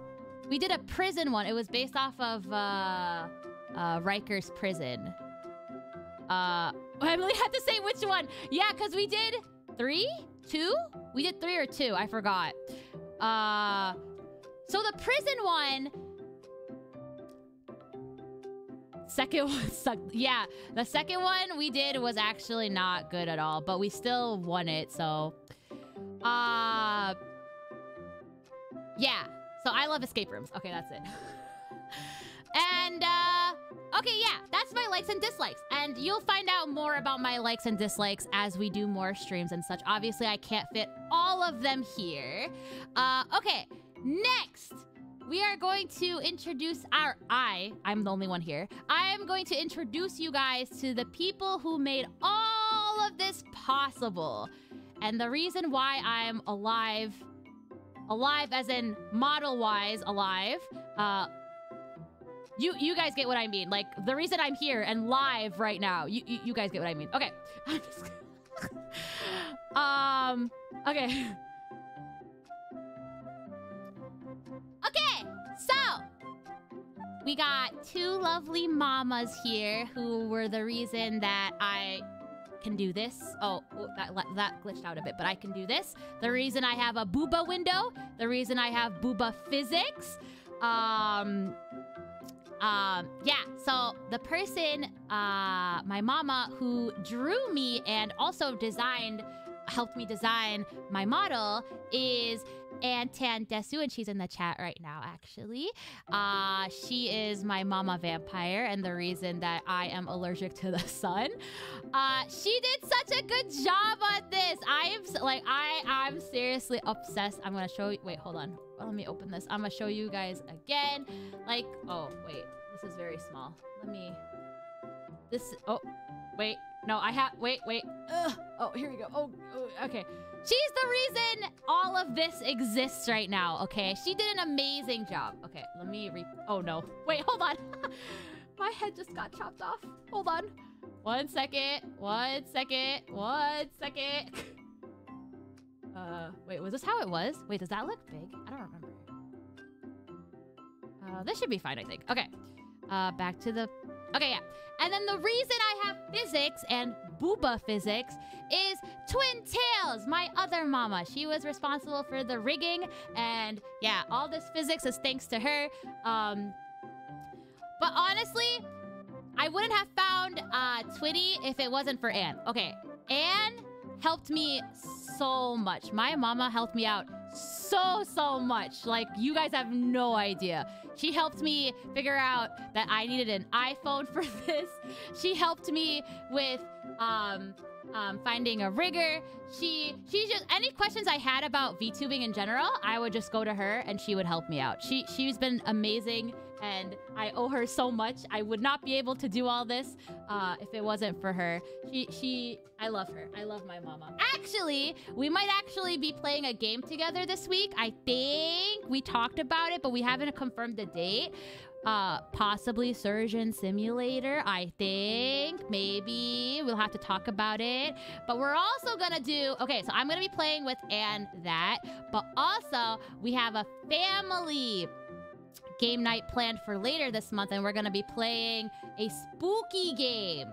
We did a prison one. It was based off of uh, uh, Rikers Prison. Uh, Emily had to say which one. Yeah, because we did three, two. We did three or two. I forgot. Uh, so the prison one. Second one sucked. Yeah, the second one we did was actually not good at all, but we still won it. So, uh, yeah. So I love escape rooms. Okay, that's it. and uh okay, yeah, that's my likes and dislikes. And you'll find out more about my likes and dislikes as we do more streams and such. Obviously, I can't fit all of them here. Uh okay, next we are going to introduce our I, I'm the only one here. I am going to introduce you guys to the people who made all of this possible. And the reason why I'm alive alive as in model wise alive. Uh you you guys get what i mean. Like the reason i'm here and live right now you you, you guys get what i mean. Okay. Um okay. Okay so we got two lovely mamas here who were the reason that i can do this. Oh, oh, that, that glitched out a bit, but I can do this. The reason I have a booba window, the reason I have booba physics. Um, um, yeah, so the person, uh, my mama who drew me and also designed, helped me design my model is AnnTanDesu, and she's in the chat right now, actually. Uh, she is my mama vampire, and the reason that I am allergic to the sun. Uh, she did such a good job on this. I am like, I, I'm seriously obsessed. I'm gonna show you. Wait, hold on. Let me open this. I'm gonna show you guys again. Like, oh wait, this is very small. Let me. This. Oh, wait. No, I have. Wait, wait. Ugh. Oh, here we go. Oh, oh okay. She's the reason all of this exists right now, okay? She did an amazing job. Okay, let me re- Oh, no. Wait, hold on. My head just got chopped off. Hold on. One second. One second. One second. Uh, wait, was this how it was? Wait, does that look big? I don't remember. Uh, this should be fine, I think. Okay. Uh, back to the... Okay, yeah. And then the reason I have physics and booba physics is Twin Tails, my other mama. She was responsible for the rigging, and yeah, all this physics is thanks to her. Um, but honestly, I wouldn't have found uh, Twinny if it wasn't for Anne. Okay, Anne helped me so much. My mama helped me out so, so much. Like, you guys have no idea. She helped me figure out that I needed an iPhone for this. She helped me with um, um, finding a rigger. She she just any questions I had about VTubing in general, I would just go to her and she would help me out. She she's been amazing and I owe her so much. I would not be able to do all this uh, if it wasn't for her. She she I love her. I love my mama. Actually, we might actually be playing a game together this week. I think we talked about it, but we haven't confirmed the date uh possibly surgeon simulator. I think maybe we'll have to talk about it. But we're also gonna do okay so i'm gonna be playing with and that but also we have a family game night planned for later this month and we're gonna be playing a spooky game.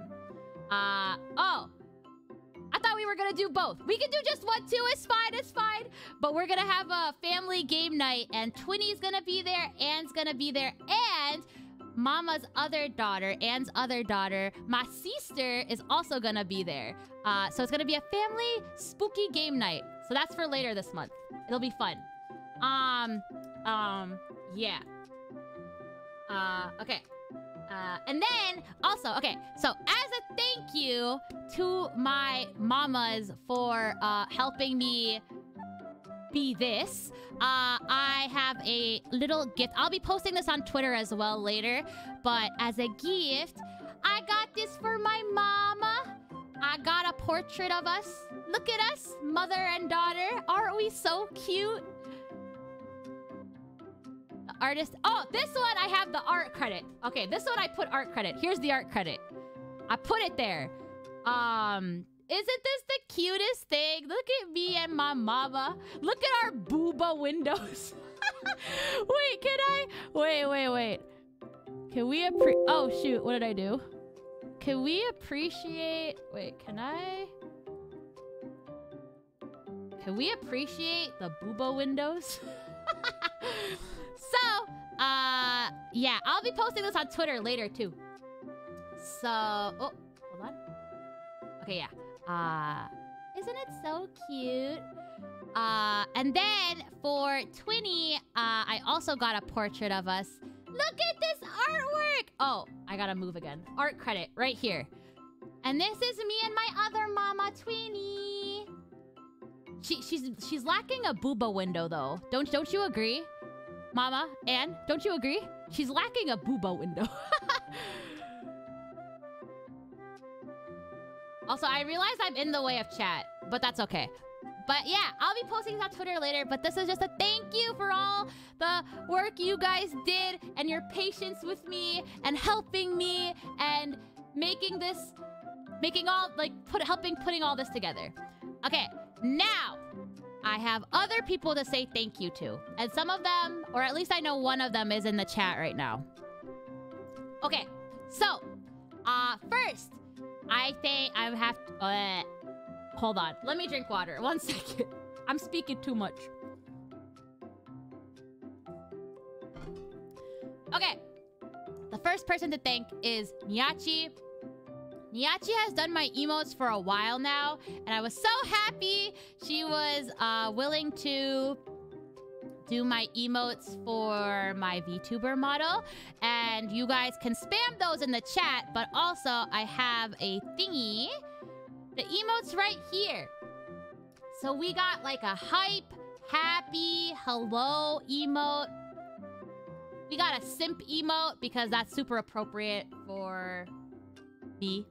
Uh oh I thought we were gonna do both. We can do just one too. It's fine. It's fine. But we're gonna have a family game night, and Twinny's gonna be there. Anne's gonna be there, and Mama's other daughter, Anne's other daughter, my sister, is also gonna be there. Uh, so it's gonna be a family spooky game night. So that's for later this month. It'll be fun. Um, um, yeah. Uh, okay. Uh, and then also, okay, so as a thank you to my mamas for uh, helping me be this, uh, I have a little gift. I'll be posting this on Twitter as well later, but as a gift, I got this for my mama. I got a portrait of us. Look at us, mother and daughter. Aren't we so cute? Artist. Oh, this one I have the art credit. Okay, this one I put art credit. Here's the art credit. I put it there. Um, isn't this the cutest thing? Look at me and my mama. Look at our booba windows. wait, can I? Wait, wait, wait. Can we appre- Oh, shoot. What did I do? Can we appreciate... Wait, can I... Can we appreciate the booba windows? So, uh, yeah, I'll be posting this on Twitter later too. So, oh, hold on. Okay, yeah. Uh, isn't it so cute? Uh, and then for Twinny, uh, I also got a portrait of us. Look at this artwork! Oh, I gotta move again. Art credit right here. And this is me and my other mama, Twinny. She, she's she's lacking a booba window though. Don't don't you agree, Mama Anne? Don't you agree? She's lacking a booba window. also, I realize I'm in the way of chat, but that's okay. But yeah, I'll be posting this on Twitter later. But this is just a thank you for all the work you guys did and your patience with me and helping me and making this, making all like put helping putting all this together. Okay, now I have other people to say thank you to, and some of them, or at least I know one of them, is in the chat right now. Okay, so uh, first I think I have to. Uh, Hold on. Let me drink water. One second. I'm speaking too much. Okay. The first person to thank is Nyachi. Nyachi has done my emotes for a while now, and I was so happy she was uh, willing to do my emotes for my VTuber model. And you guys can spam those in the chat, but also I have a thingy the emote's right here. So we got like a hype, happy, hello emote. We got a simp emote because that's super appropriate for me.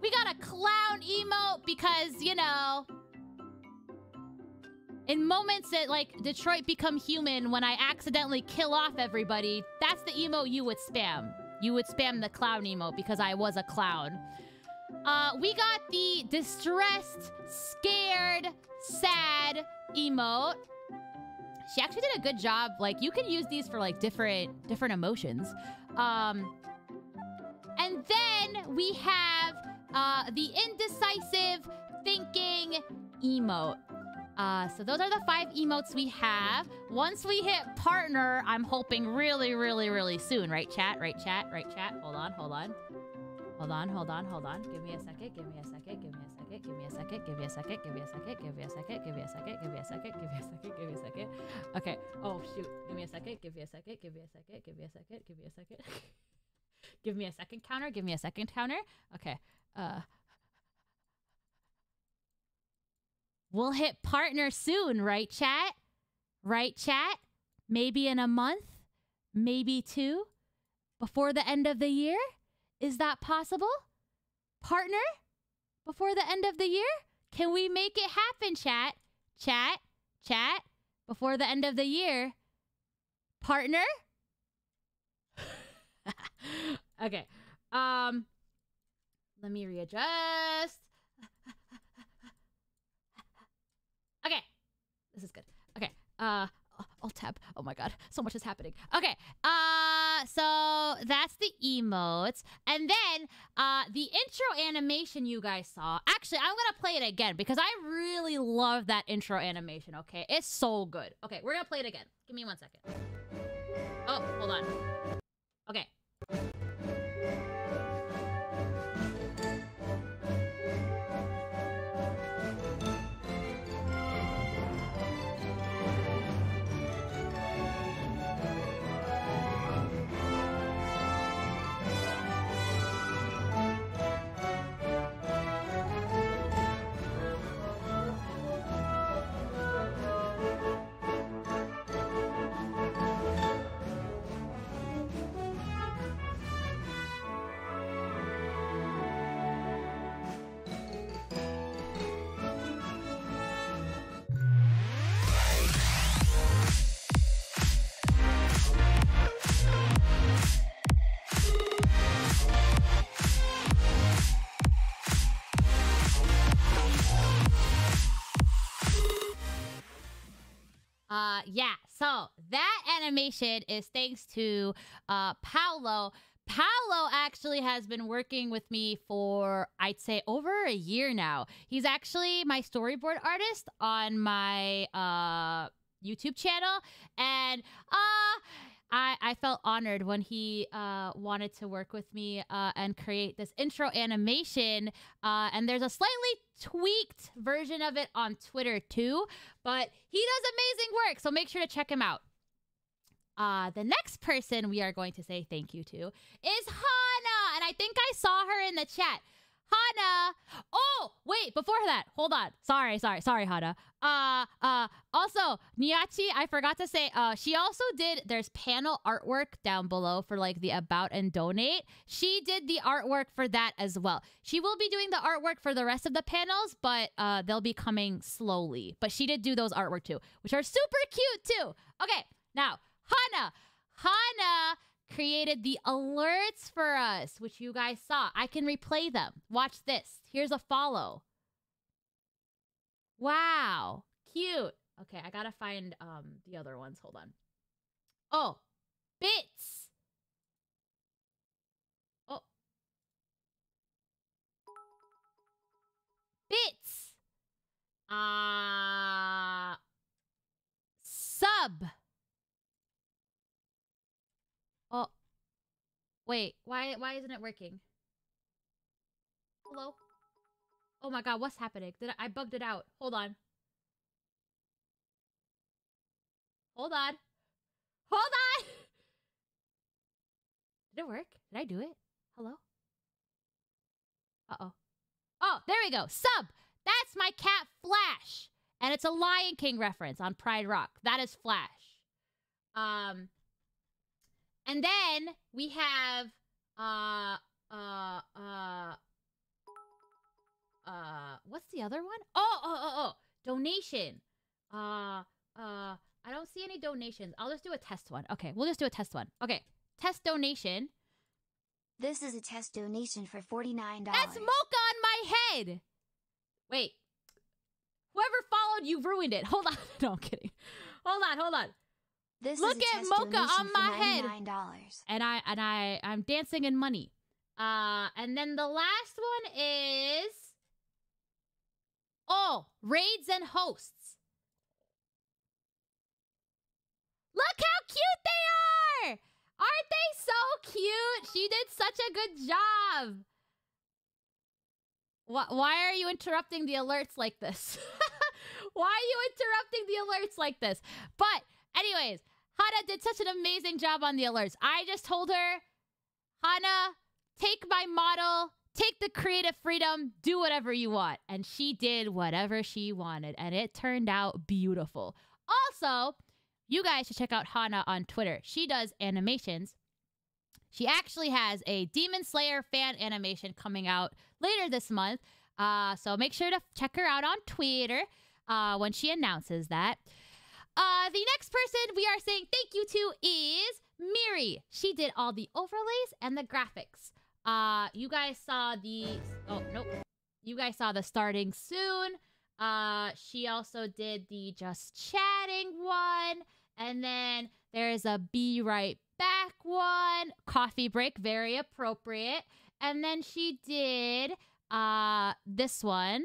We got a clown emote because, you know, in moments that like Detroit become human when I accidentally kill off everybody, that's the emote you would spam. You would spam the clown emote because I was a clown. Uh, we got the distressed, scared, sad emote. She actually did a good job. Like, you can use these for, like, different, different emotions. Um, and then we have uh, the indecisive thinking emote. Uh, so those are the five emotes we have. Once we hit partner, I'm hoping really, really, really soon. Right, chat? Right, chat? Right, chat? Hold on, hold on. Hold on, hold on, hold on. Give me a second, give me a second, give me a second, give me a second, give me a second, give me a second, give me a second, give me a second, give me a second, give me a second, give me a second. Okay. Oh shoot. Give me a second, give me a second, give me a second, give me a second, give me a second. give me a second counter, give me a second counter. Okay. Uh We'll hit partner soon, right, chat? Right, chat? Maybe in a month? Maybe two? Before the end of the year? Is that possible? Partner? Before the end of the year? Can we make it happen, chat? Chat? Chat? Before the end of the year? Partner? okay. Um let me readjust. okay. This is good. Okay. Uh, I'll tab. Oh my god, so much is happening. Okay, uh, so that's the emotes, and then uh, the intro animation you guys saw. Actually, I'm gonna play it again because I really love that intro animation. Okay, it's so good. Okay, we're gonna play it again. Give me one second. Oh, hold on. Okay. Yeah. So that animation is thanks to uh, Paolo. Paolo actually has been working with me for, I'd say, over a year now. He's actually my storyboard artist on my uh, YouTube channel. And uh, I, I felt honored when he uh, wanted to work with me uh, and create this intro animation. Uh, and there's a slightly tweaked version of it on Twitter too, but he does amazing work. So make sure to check him out. Uh, the next person we are going to say thank you to is Hana. And I think I saw her in the chat. Hana. Oh, wait, before that, hold on. Sorry, sorry, sorry, Hana. Uh, uh, also, Nyachi, I forgot to say, uh, she also did, there's panel artwork down below for like the about and donate. She did the artwork for that as well. She will be doing the artwork for the rest of the panels, but, uh, they'll be coming slowly. But she did do those artwork too, which are super cute too. Okay, now, Hana. Hana created the alerts for us, which you guys saw. I can replay them. Watch this. Here's a follow. Wow. Cute. Okay, I gotta find um the other ones. Hold on. Oh, bits. Oh. Bits. Uh sub. Oh. Wait, why why isn't it working? Hello? Oh my god, what's happening? Did I, I bugged it out. Hold on. Hold on. Hold on! Did it work? Did I do it? Hello? Uh-oh. Oh, there we go. Sub! That's my cat Flash! And it's a Lion King reference on Pride Rock. That is Flash. Um, and then we have uh uh uh uh what's the other one? Oh oh oh oh donation. Uh uh I don't see any donations. I'll just do a test one. Okay, we'll just do a test one. Okay. Test donation. This is a test donation for $49. That's mocha on my head. Wait. Whoever followed you ruined it. Hold on. No, I'm kidding. Hold on, hold on. This Look at mocha on my head. and I and I I'm dancing in money. Uh and then the last one is Oh, raids and hosts. Look how cute they are! Aren't they so cute? She did such a good job. Why, why are you interrupting the alerts like this? why are you interrupting the alerts like this? But, anyways, Hana did such an amazing job on the alerts. I just told her, Hana, take my model, take the creative freedom, do whatever you want. And she did whatever she wanted, and it turned out beautiful. Also, you guys should check out Hana on Twitter. She does animations. She actually has a Demon Slayer fan animation coming out later this month. Uh, so make sure to check her out on Twitter uh, when she announces that. Uh, the next person we are saying thank you to is Miri. She did all the overlays and the graphics. Uh, you guys saw the oh nope, you guys saw the starting soon. Uh, she also did the just chatting one, and then there's a be right back one. Coffee break, very appropriate. And then she did uh this one.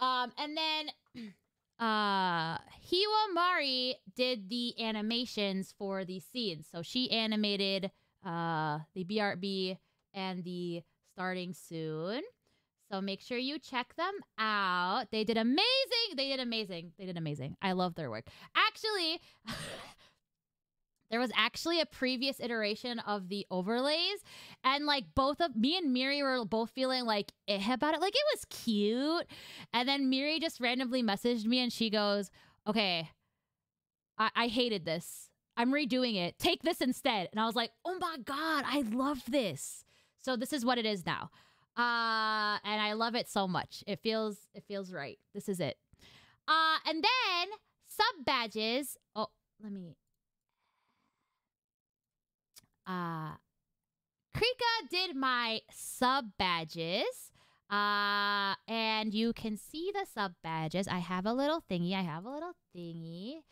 Um, and then uh Hiwa Mari did the animations for the scenes. So she animated uh the BRB and the starting soon. So make sure you check them out. They did amazing. They did amazing. They did amazing. I love their work. Actually, there was actually a previous iteration of the overlays and like both of me and Miri were both feeling like eh about it. Like it was cute. And then Miri just randomly messaged me and she goes okay I, I hated this. I'm redoing it. Take this instead. And I was like oh my god I love this. So this is what it is now. Uh and I love it so much. It feels it feels right. This is it. Uh and then sub badges. Oh let me uh Krika did my sub badges. Uh and you can see the sub badges. I have a little thingy. I have a little thingy.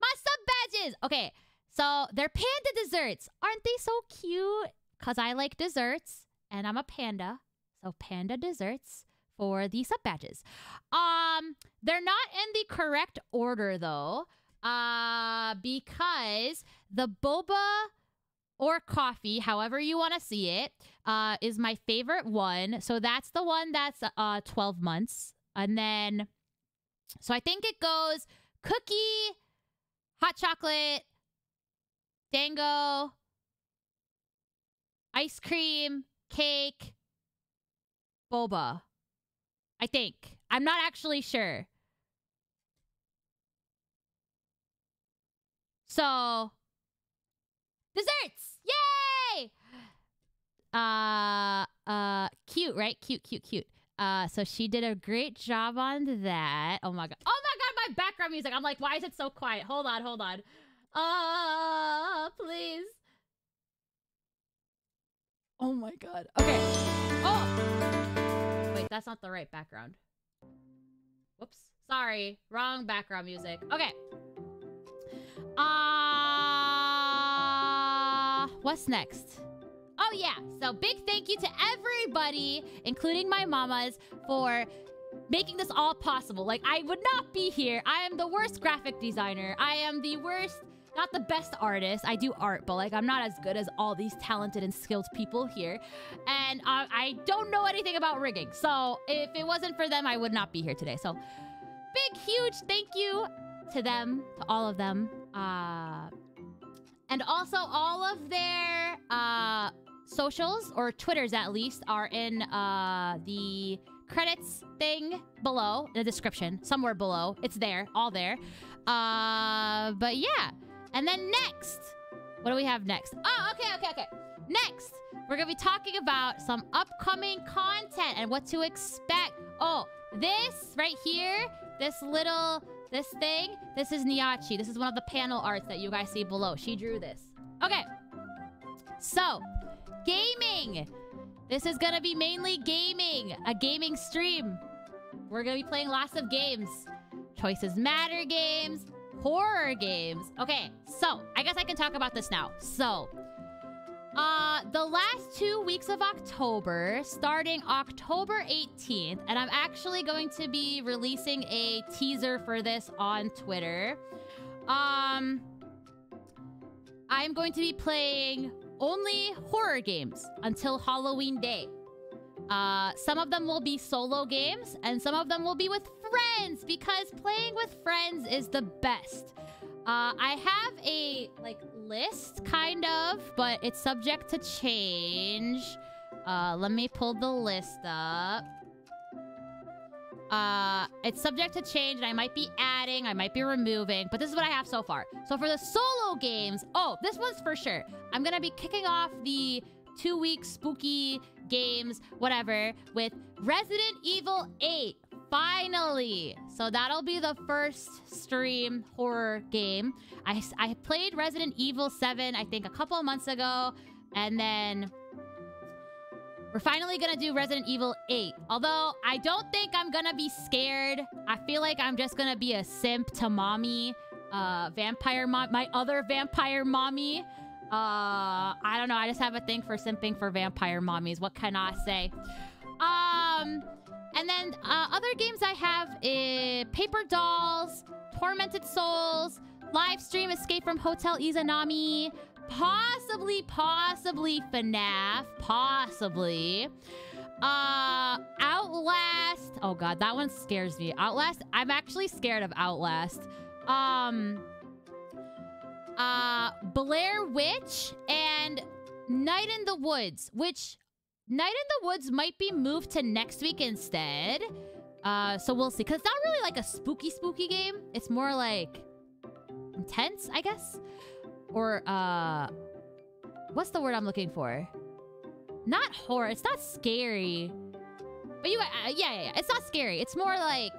My sub badges. Okay. So they're panda desserts. Aren't they so cute? Cuz I like desserts and I'm a panda. So panda desserts for the sub badges. Um they're not in the correct order though. Uh, because the boba or coffee, however you want to see it, uh, is my favorite one. So that's the one that's uh 12 months. And then, so I think it goes cookie, hot chocolate, dango, ice cream, cake, boba. I think. I'm not actually sure. So, desserts! Yay! Uh, uh, cute, right? Cute, cute, cute. Uh, so she did a great job on that. Oh my god. Oh my god, my background music. I'm like, why is it so quiet? Hold on, hold on. Uh, please. Oh my god. Okay. Oh. Wait, that's not the right background. Whoops. Sorry. Wrong background music. Okay. Uh, what's next? Oh, yeah. So, big thank you to everybody, including my mamas, for making this all possible. Like, I would not be here. I am the worst graphic designer. I am the worst, not the best artist. I do art, but like, I'm not as good as all these talented and skilled people here. And uh, I don't know anything about rigging. So, if it wasn't for them, I would not be here today. So, big, huge thank you to them, to all of them. Uh, and also, all of their uh, socials, or Twitters at least, are in uh, the credits thing below, in the description, somewhere below. It's there, all there. Uh, but yeah. And then next, what do we have next? Oh, okay, okay, okay. Next, we're going to be talking about some upcoming content and what to expect. Oh, this right here, this little, this thing, this is Nyachi. This is one of the panel arts that you guys see below. She drew this. Okay. So, gaming. This is gonna be mainly gaming, a gaming stream. We're gonna be playing lots of games. Choices Matter games, horror games. Okay, so I guess I can talk about this now. So, uh, the last two weeks of October, starting October 18th, and I'm actually going to be releasing a teaser for this on Twitter. Um, I'm going to be playing only horror games until Halloween Day. Uh, some of them will be solo games, and some of them will be with friends because playing with friends is the best. Uh, I have a like list, kind of, but it's subject to change. Uh, let me pull the list up. Uh, it's subject to change, and I might be adding, I might be removing, but this is what I have so far. So for the solo games, oh, this one's for sure. I'm gonna be kicking off the two-week spooky games, whatever, with Resident Evil 8. Finally! So that'll be the first stream horror game. I, I played Resident Evil 7, I think, a couple months ago, and then we're finally gonna do Resident Evil 8. Although, I don't think I'm gonna be scared. I feel like I'm just gonna be a simp to mommy. Uh, vampire mom- my other vampire mommy. Uh, I don't know. I just have a thing for simping for vampire mommies. What can I say? Um, and then uh, other games I have is Paper Dolls, Tormented Souls, live stream Escape from Hotel Izanami, possibly, possibly FNAF, possibly. Uh, Outlast. Oh god, that one scares me. Outlast. I'm actually scared of Outlast. Um, uh, Blair Witch and Night in the Woods, which Night in the Woods might be moved to next week instead. Uh, so we'll see. Because it's not really like a spooky, spooky game. It's more like intense, I guess. Or, uh, what's the word I'm looking for? Not horror. It's not scary. But you, uh, yeah, yeah, yeah. It's not scary. It's more like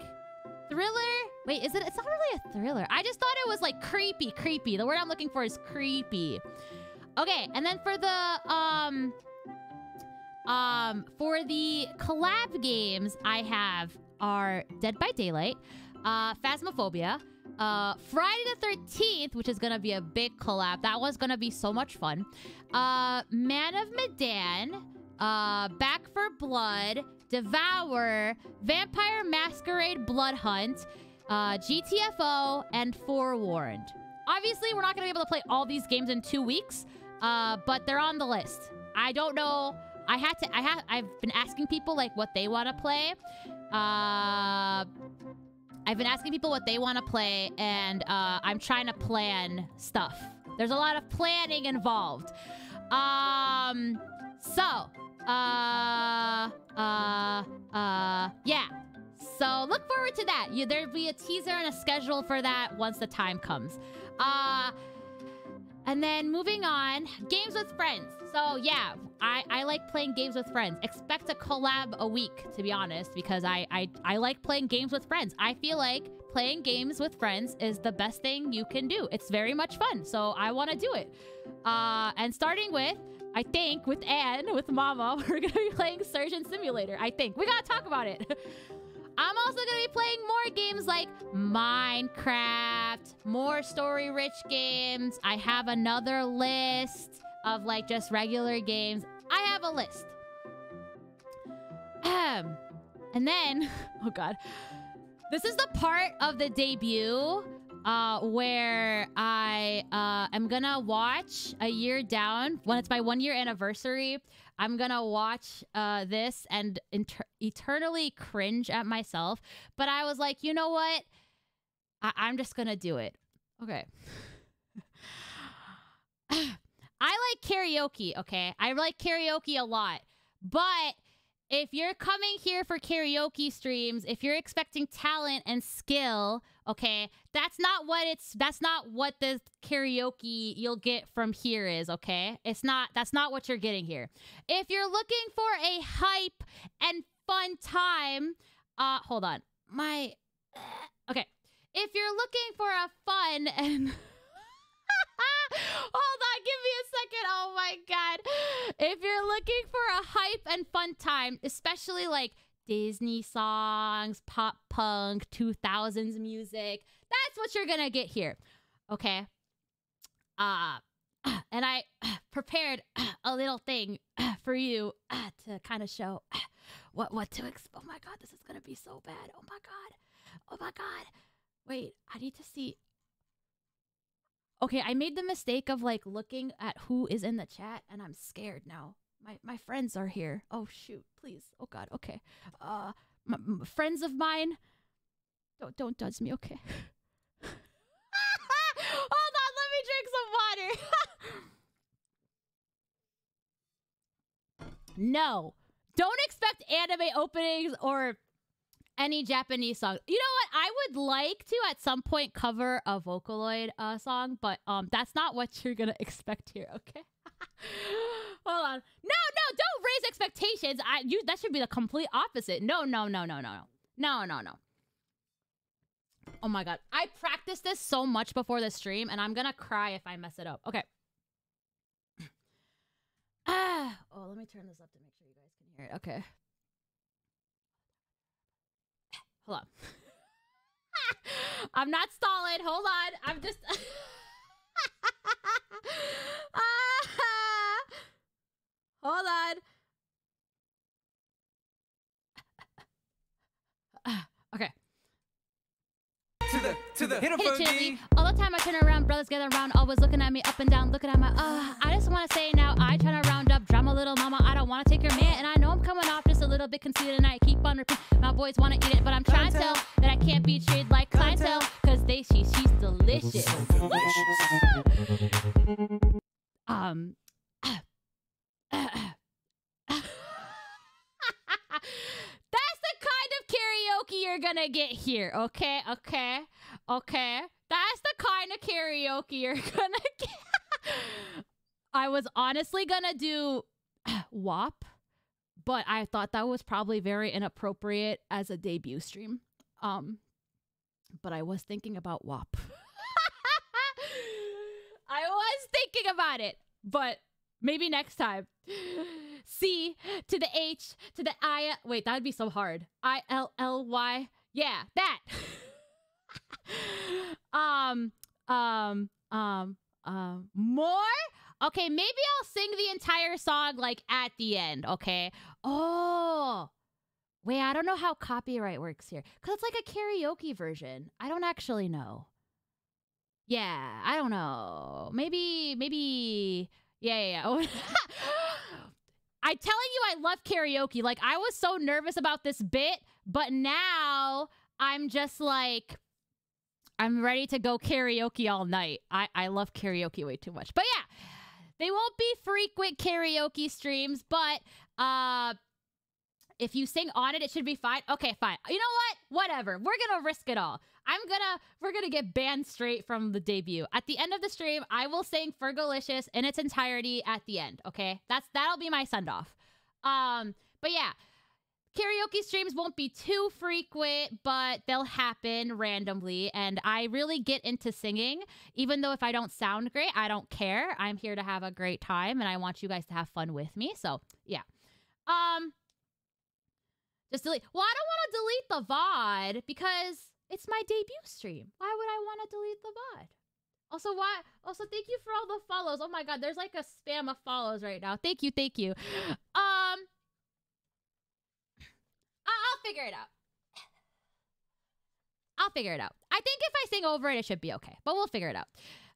thriller. Wait, is it? It's not really a thriller. I just thought it was like creepy, creepy. The word I'm looking for is creepy. Okay, and then for the um um for the collab games I have are Dead by Daylight, uh Phasmophobia, uh Friday the 13th, which is gonna be a big collab. That one's gonna be so much fun. Uh Man of Medan, uh Back 4 Blood, Devour, Vampire Masquerade Blood Hunt, uh, GTFO, and Forewarned. Obviously, we're not going to be able to play all these games in two weeks, uh, but they're on the list. I don't know. I had to. I have. I've been asking people like what they want to play. Uh, I've been asking people what they want to play, and uh, I'm trying to plan stuff. There's a lot of planning involved. Um, so, uh, uh, uh, yeah. So look forward to that. You, there'll be a teaser and a schedule for that once the time comes. Uh, and then moving on, games with friends. So yeah, I, I like playing games with friends. Expect a collab a week, to be honest, because I, I, I like playing games with friends. I feel like playing games with friends is the best thing you can do. It's very much fun, so I want to do it. Uh, and starting with, I think, with Anne, with Mama, we're going to be playing Surgeon Simulator. I think. We got to talk about it. I'm also going to be playing more games like Minecraft, more story-rich games. I have another list of like just regular games. I have a list. Um, and then, oh god. This is the part of the debut uh, where I uh, am gonna watch a year down when it's my one year anniversary. I'm gonna watch uh, this and eternally cringe at myself. But I was like, you know what? I- I'm just gonna do it. Okay. I like karaoke, okay? I like karaoke a lot. But if you're coming here for karaoke streams, if you're expecting talent and skill, okay, that's not what it's that's not what the karaoke you'll get from here is, okay? It's not that's not what you're getting here. If you're looking for a hype and fun time, uh hold on. My okay. If you're looking for a fun and Hold on, give me a second. Oh my god. If you're looking for a hype and fun time, especially like Disney songs, pop punk, 2000s music, that's what you're going to get here. Okay? Uh and I prepared a little thing for you to kind of show what what to expect. Oh my god, this is going to be so bad. Oh my god. Oh my god. Wait, I need to see Okay, I made the mistake of like looking at who is in the chat and I'm scared now. My my friends are here. Oh shoot, please. Oh god. Okay. Uh friends of mine don't don't judge me, okay? Hold on, let me drink some water. no. Don't expect anime openings or any Japanese song. You know what? I would like to at some point cover a Vocaloid uh, song, but um, that's not what you're gonna expect here. Okay. Hold on. No, no, don't raise expectations. I you that should be the complete opposite. No, no, no, no, no, no, no, no, no. Oh my god, I practiced this so much before the stream, and I'm gonna cry if I mess it up. Okay. Ah. oh, let me turn this up to make sure you guys can hear it. Okay. Hold on. I'm not stalling. Hold on. I'm just. Ah. Hold on. okay. To the to the hit a Hit it, funky. Chili. All the time I turn around, brothers gather around, always looking at me up and down, looking at my. Uh, I just want to say now, I trying to round up, drama little mama. I don't want to take your man, and I know I'm coming off just a little bit conceited, and I keep on repeating. My boys want to eat it, but I'm trying to tell that I can't be treated like clientele, cause they she she's delicious. um. That's the kind of karaoke you're gonna get here, okay? Okay, okay. That's the kind of karaoke you're gonna get. I was honestly gonna do WAP, but I thought that was probably very inappropriate as a debut stream. Um, but I was thinking about WAP. I was thinking about it, but maybe next time. C to the H to the I. Wait, that would be so hard. I L L Y. Yeah, that. um, um, um, um, more? Okay, maybe I'll sing the entire song like at the end, okay? Oh. Wait, I don't know how copyright works here. Because it's like a karaoke version. I don't actually know. Yeah, I don't know. Maybe, maybe. Yeah, yeah, yeah. I'm telling you, I love karaoke. Like, I was so nervous about this bit, but now I'm just like, I'm ready to go karaoke all night. I, I love karaoke way too much. But yeah, they won't be frequent karaoke streams, but uh if you sing on it, it should be fine. Okay, fine. You know what? Whatever. We're gonna risk it all. I'm gonna we're gonna get banned straight from the debut. At the end of the stream, I will sing Fergalicious in its entirety at the end. Okay, that's that'll be my send off. Um, but yeah, karaoke streams won't be too frequent, but they'll happen randomly. And I really get into singing, even though if I don't sound great, I don't care. I'm here to have a great time, and I want you guys to have fun with me. So yeah. Um. Just delete. Well, I don't want to delete the VOD because it's my debut stream. Why would I want to delete the VOD? Also, why? Also, thank you for all the follows. Oh my god, there's like a spam of follows right now. Thank you, thank you. Um, I- I'll figure it out. I'll figure it out. I think if I sing over it, it should be okay. But we'll figure it out.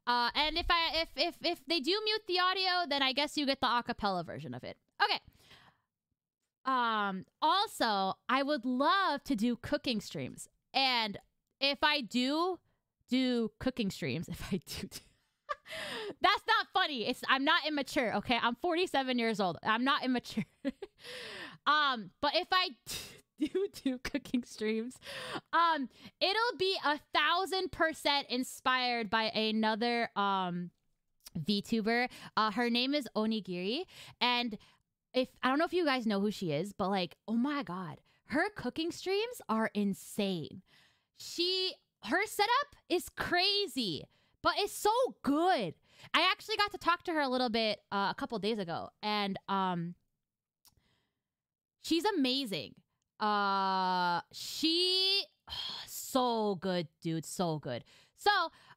Uh, and if I if if if they do mute the audio, then I guess you get the acapella version of it. Okay. Um. Also, I would love to do cooking streams, and if I do do cooking streams, if I do, do that's not funny. It's I'm not immature. Okay, I'm 47 years old. I'm not immature. um, but if I do do cooking streams, um, it'll be a thousand percent inspired by another um VTuber. Uh, her name is Onigiri, and if I don't know if you guys know who she is, but like, oh my god, her cooking streams are insane. She her setup is crazy, but it's so good. I actually got to talk to her a little bit uh, a couple days ago, and um, she's amazing. Uh, she so good, dude, so good. So,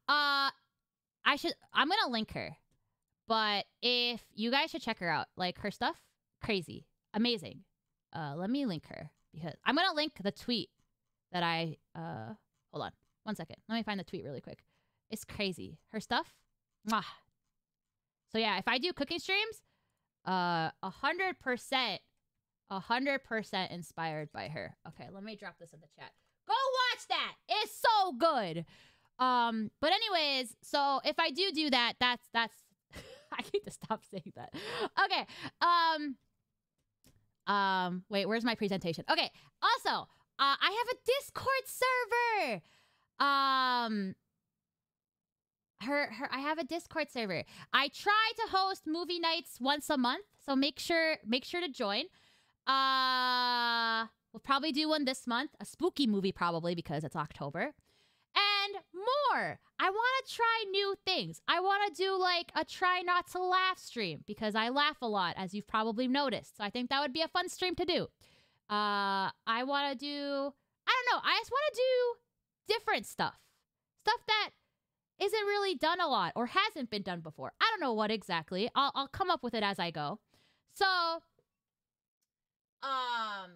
uh, I should I'm gonna link her, but if you guys should check her out, like her stuff, crazy, amazing. Uh, let me link her because I'm gonna link the tweet that I uh hold on one second. Let me find the tweet really quick. It's crazy. Her stuff. Mwah. So yeah, if I do cooking streams, uh, a hundred percent, a hundred percent inspired by her. Okay, let me drop this in the chat. Go watch that. It's so good. Um, but anyways, so if I do do that, that's that's. I need to stop saying that. Okay. Um. Um. Wait, where's my presentation? Okay. Also, uh, I have a Discord server. Um her her I have a Discord server. I try to host movie nights once a month, so make sure make sure to join. Uh we'll probably do one this month, a spooky movie probably because it's October. And more. I want to try new things. I want to do like a try not to laugh stream because I laugh a lot as you've probably noticed. So I think that would be a fun stream to do. Uh I want to do I don't know. I just want to do different stuff. Stuff that isn't really done a lot or hasn't been done before. I don't know what exactly. I'll I'll come up with it as I go. So um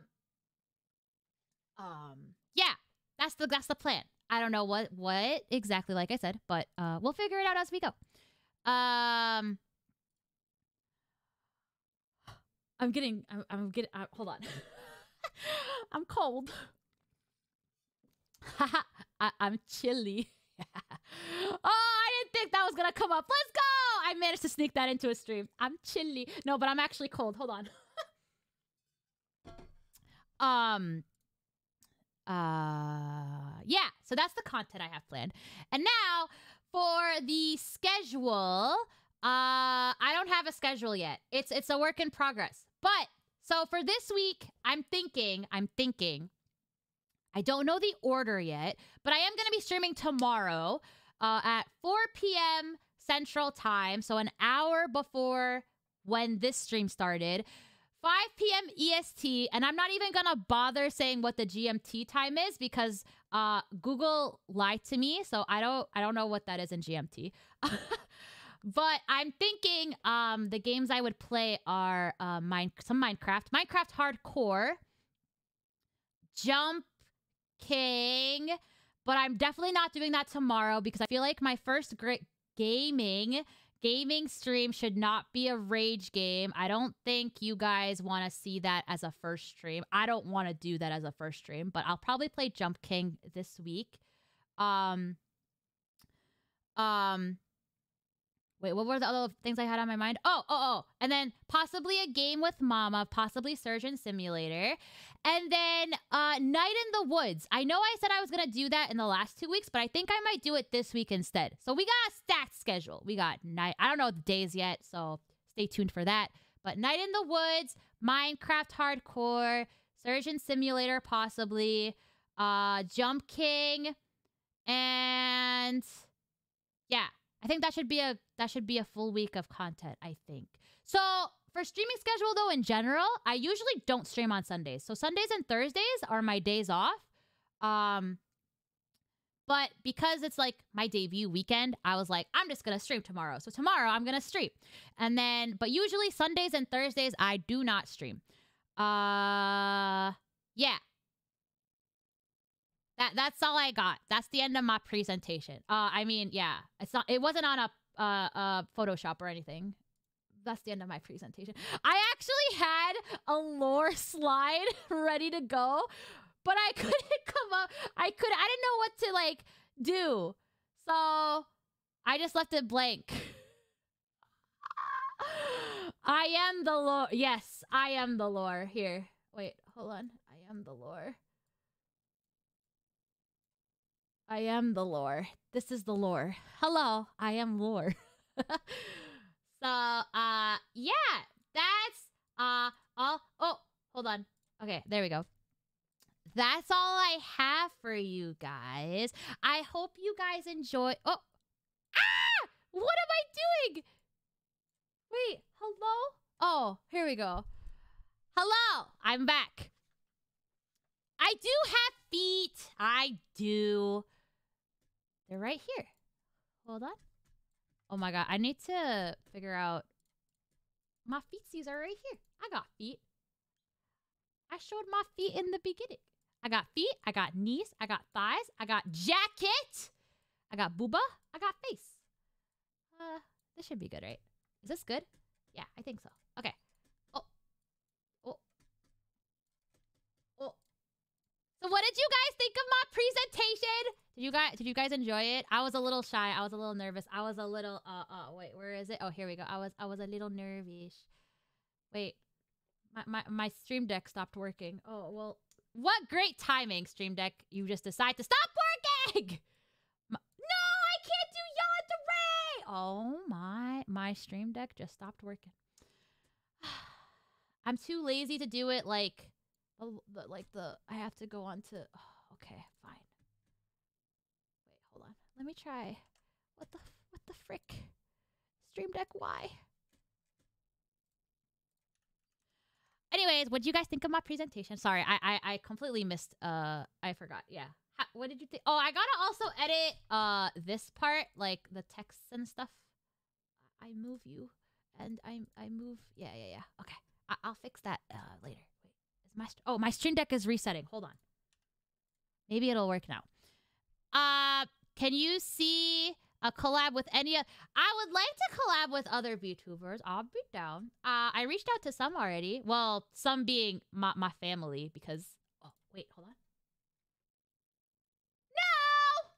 um yeah, that's the that's the plan. I don't know what what exactly like I said, but uh we'll figure it out as we go. Um I'm getting I'm, I'm getting uh, hold on. I'm cold. I, I'm chilly. oh, I didn't think that was gonna come up. Let's go! I managed to sneak that into a stream. I'm chilly. No, but I'm actually cold. Hold on. um. Uh. Yeah. So that's the content I have planned. And now for the schedule. Uh, I don't have a schedule yet. It's it's a work in progress. But so for this week, I'm thinking. I'm thinking I don't know the order yet, but I am going to be streaming tomorrow uh, at 4 p.m. Central Time, so an hour before when this stream started. 5 p.m. EST, and I'm not even gonna bother saying what the GMT time is because uh, Google lied to me, so I don't I don't know what that is in GMT. but I'm thinking um, the games I would play are uh, mine some Minecraft, Minecraft Hardcore, Jump King, but I'm definitely not doing that tomorrow because I feel like my first great gaming gaming stream should not be a rage game. I don't think you guys want to see that as a first stream. I don't want to do that as a first stream, but I'll probably play Jump King this week. Um um Wait, what were the other things I had on my mind? Oh, oh, oh. And then possibly a game with Mama, possibly Surgeon Simulator. And then uh Night in the Woods. I know I said I was gonna do that in the last two weeks, but I think I might do it this week instead. So we got a stacked schedule. We got night I don't know the days yet, so stay tuned for that. But Night in the Woods, Minecraft Hardcore, Surgeon Simulator possibly, uh Jump King, and yeah, I think that should be a that should be a full week of content, I think. So for streaming schedule though in general, I usually don't stream on Sundays. So Sundays and Thursdays are my days off. Um but because it's like my debut weekend, I was like, I'm just gonna stream tomorrow. So tomorrow I'm gonna stream. And then but usually Sundays and Thursdays I do not stream. Uh yeah. That that's all I got. That's the end of my presentation. Uh, I mean, yeah, it's not. It wasn't on a uh, uh Photoshop or anything. That's the end of my presentation. I actually had a lore slide ready to go, but I couldn't come up. I could. I didn't know what to like do, so I just left it blank. I am the lore. Yes, I am the lore. Here, wait, hold on. I am the lore. I am the lore. This is the lore. Hello, I am lore. so, uh, yeah, that's uh all. Oh, hold on. Okay, there we go. That's all I have for you guys. I hope you guys enjoy. Oh, ah! What am I doing? Wait, hello? Oh, here we go. Hello, I'm back. I do have feet. I do. They're right here. Hold on. Oh my god, I need to figure out my feetsies are right here. I got feet. I showed my feet in the beginning. I got feet, I got knees, I got thighs, I got jacket, I got booba, I got face. Uh, this should be good, right? Is this good? Yeah, I think so. Okay. Oh. Oh. Oh. So what did you guys think of my presentation? Did you guys did you guys enjoy it? I was a little shy. I was a little nervous. I was a little uh uh wait, where is it? Oh, here we go. I was I was a little nervous. Wait. My my my stream deck stopped working. Oh, well, what great timing, stream deck. You just decide to stop working. My, no, I can't do Yandere. Oh my my stream deck just stopped working. I'm too lazy to do it like like the I have to go on to oh, okay, fine. Let me try. What the what the frick? Stream Deck why? Anyways, what do you guys think of my presentation? Sorry, I I, I completely missed. Uh, I forgot. Yeah. How, what did you think? Oh, I gotta also edit uh this part, like the text and stuff. I move you, and I I move. Yeah, yeah, yeah. Okay, I, will fix that uh later. Wait, is my oh my stream deck is resetting. Hold on. Maybe it'll work now. Uh, can you see a collab with any? Of I would like to collab with other VTubers. I'll be down. Uh, I reached out to some already. Well, some being my, my family because. Oh wait, hold on. No,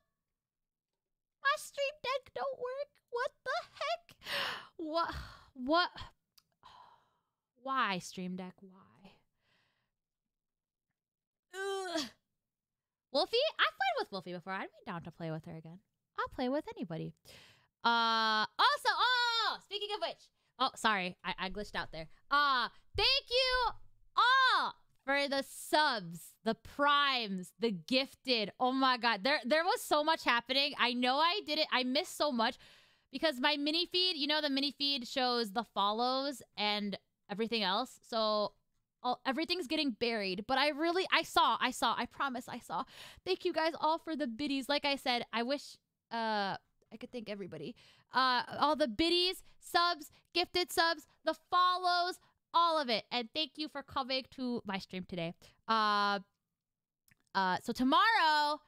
my stream deck don't work. What the heck? What? What? Why stream deck? Why? Ugh. Wolfie, I've played with Wolfie before. I'd be down to play with her again. I'll play with anybody. Uh, also, oh, speaking of which, oh, sorry, I, I glitched out there. Uh, thank you all for the subs, the primes, the gifted. Oh my god, there there was so much happening. I know I did it. I missed so much because my mini feed, you know, the mini feed shows the follows and everything else. So all, everything's getting buried. But I really, I saw, I saw, I promise I saw. Thank you guys all for the biddies. Like I said, I wish uh I could thank everybody. Uh all the biddies, subs, gifted subs, the follows, all of it. And thank you for coming to my stream today. Uh uh, so tomorrow,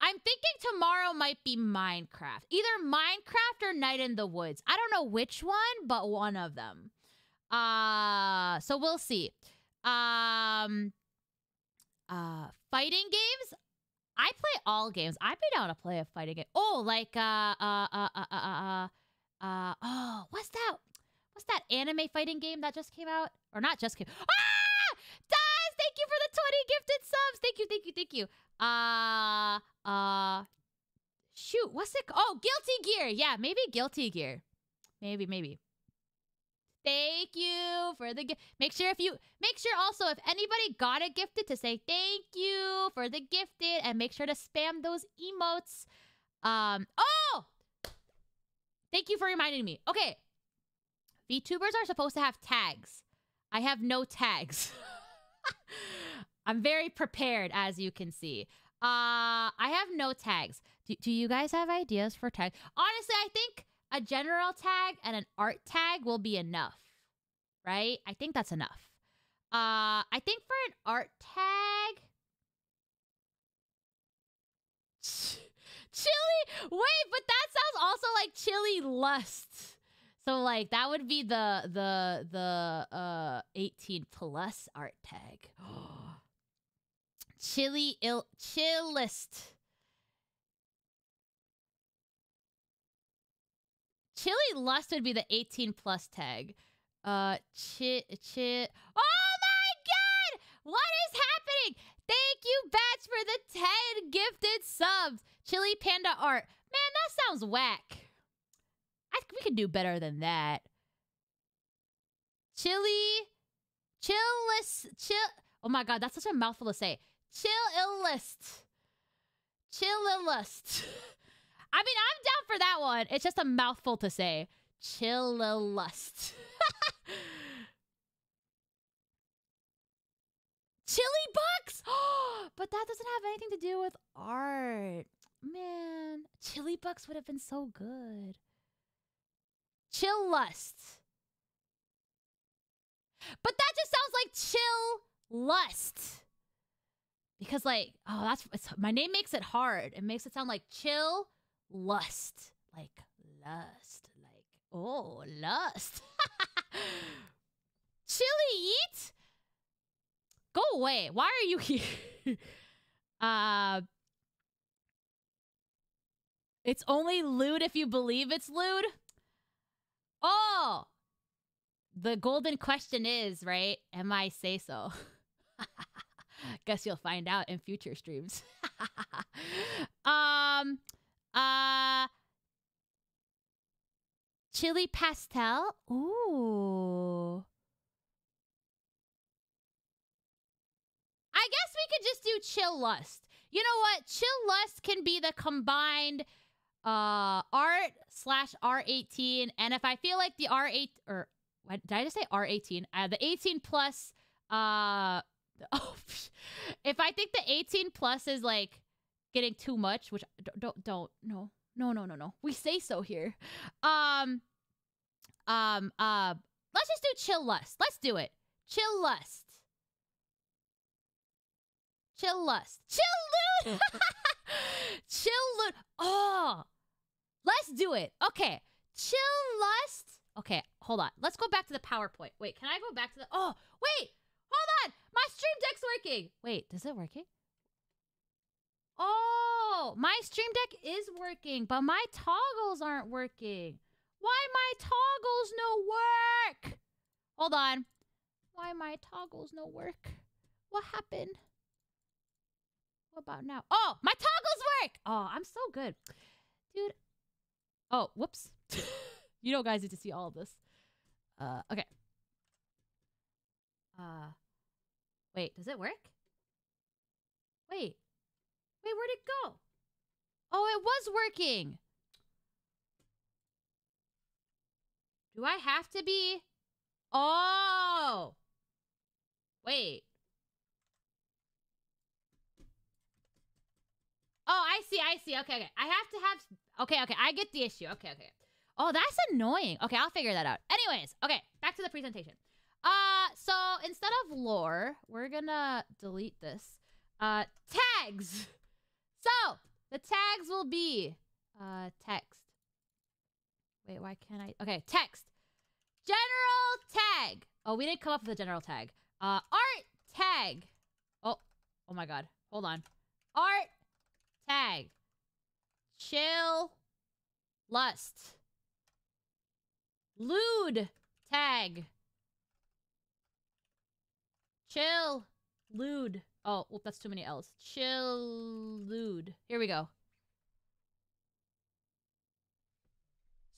I'm thinking tomorrow might be Minecraft. Either Minecraft or Night in the Woods. I don't know which one, but one of them. Uh, so we'll see. Um, uh, fighting games. I play all games. I've been down to play a fighting game. Oh, like uh, uh, uh, uh, uh, uh, uh, oh, what's that? What's that anime fighting game that just came out? Or not just came? Ah, Daz, thank you for the twenty gifted subs. Thank you, thank you, thank you. Uh, uh, shoot, what's it? Oh, Guilty Gear. Yeah, maybe Guilty Gear. Maybe, maybe. Thank you for the gift. Make sure if you make sure also if anybody got a gifted to say thank you for the gifted and make sure to spam those emotes. Um oh Thank you for reminding me. Okay. VTubers are supposed to have tags. I have no tags. I'm very prepared as you can see. Uh I have no tags. Do, do you guys have ideas for tags? Honestly, I think a general tag and an art tag will be enough, right? I think that's enough. Uh, I think for an art tag, chili. Wait, but that sounds also like chili lust. So like that would be the the the uh 18 plus art tag. chili ill chillist. Chili Lust would be the 18 plus tag. Uh, chi, chi. Oh my god! What is happening? Thank you, Bats, for the 10 gifted subs. Chilly Panda Art. Man, that sounds whack. I think we could do better than that. Chili. Chillist. Chill. Oh my god, that's such a mouthful to say. Chill illist. Chill illist. I mean, I'm down for that one. It's just a mouthful to say. Chillilust. Chili bucks? but that doesn't have anything to do with art. Man, chili bucks would have been so good. Chill lust. But that just sounds like chill lust. Because like, oh, that's my name makes it hard. It makes it sound like chill lust. Like lust. Like, oh, lust. Chili eat? Go away. Why are you here? uh It's only lewd if you believe it's lewd. Oh. The golden question is, right? Am I say so? Guess you'll find out in future streams. um uh Chili pastel. Ooh. I guess we could just do chill lust. You know what? Chill lust can be the combined uh art slash R18. And if I feel like the R8 or what did I just say R18? Uh, the 18 plus uh oh, if I think the 18 plus is like getting too much, which don't don't, don't no. No, no, no, no. We say so here. Um um uh let's just do chill lust. Let's do it. Chill lust. Chill lust. Chill loot. chill loot. Oh. Let's do it. Okay. Chill lust. Okay, hold on. Let's go back to the PowerPoint. Wait, can I go back to the Oh, wait. Hold on. My stream deck's working. Wait, is it working? Oh, my stream deck is working, but my toggles aren't working. Why my toggles no work? Hold on. Why my toggles no work? What happened? What about now? Oh, my toggles work. Oh, I'm so good. Dude. Oh, whoops. you know guys need to see all of this. Uh, okay. Uh, wait, does it work? Wait. Wait, where'd it go? Oh, it was working. Do I have to be? Oh. Wait. Oh, I see. I see. Okay, okay. I have to have. Okay, okay. I get the issue. Okay, okay. Oh, that's annoying. Okay, I'll figure that out. Anyways, okay. Back to the presentation. Uh, so instead of lore, we're gonna delete this. Uh, tags. So the tags will be uh text. Wait, why can't I? Okay, text. General tag. Oh, we didn't come up with a general tag. Uh, art tag. Oh, oh my God. Hold on. Art tag. Chill. Lust. Lewd tag. Chill. Lewd. Oh, well, that's too many L's. Chillude. Here we go.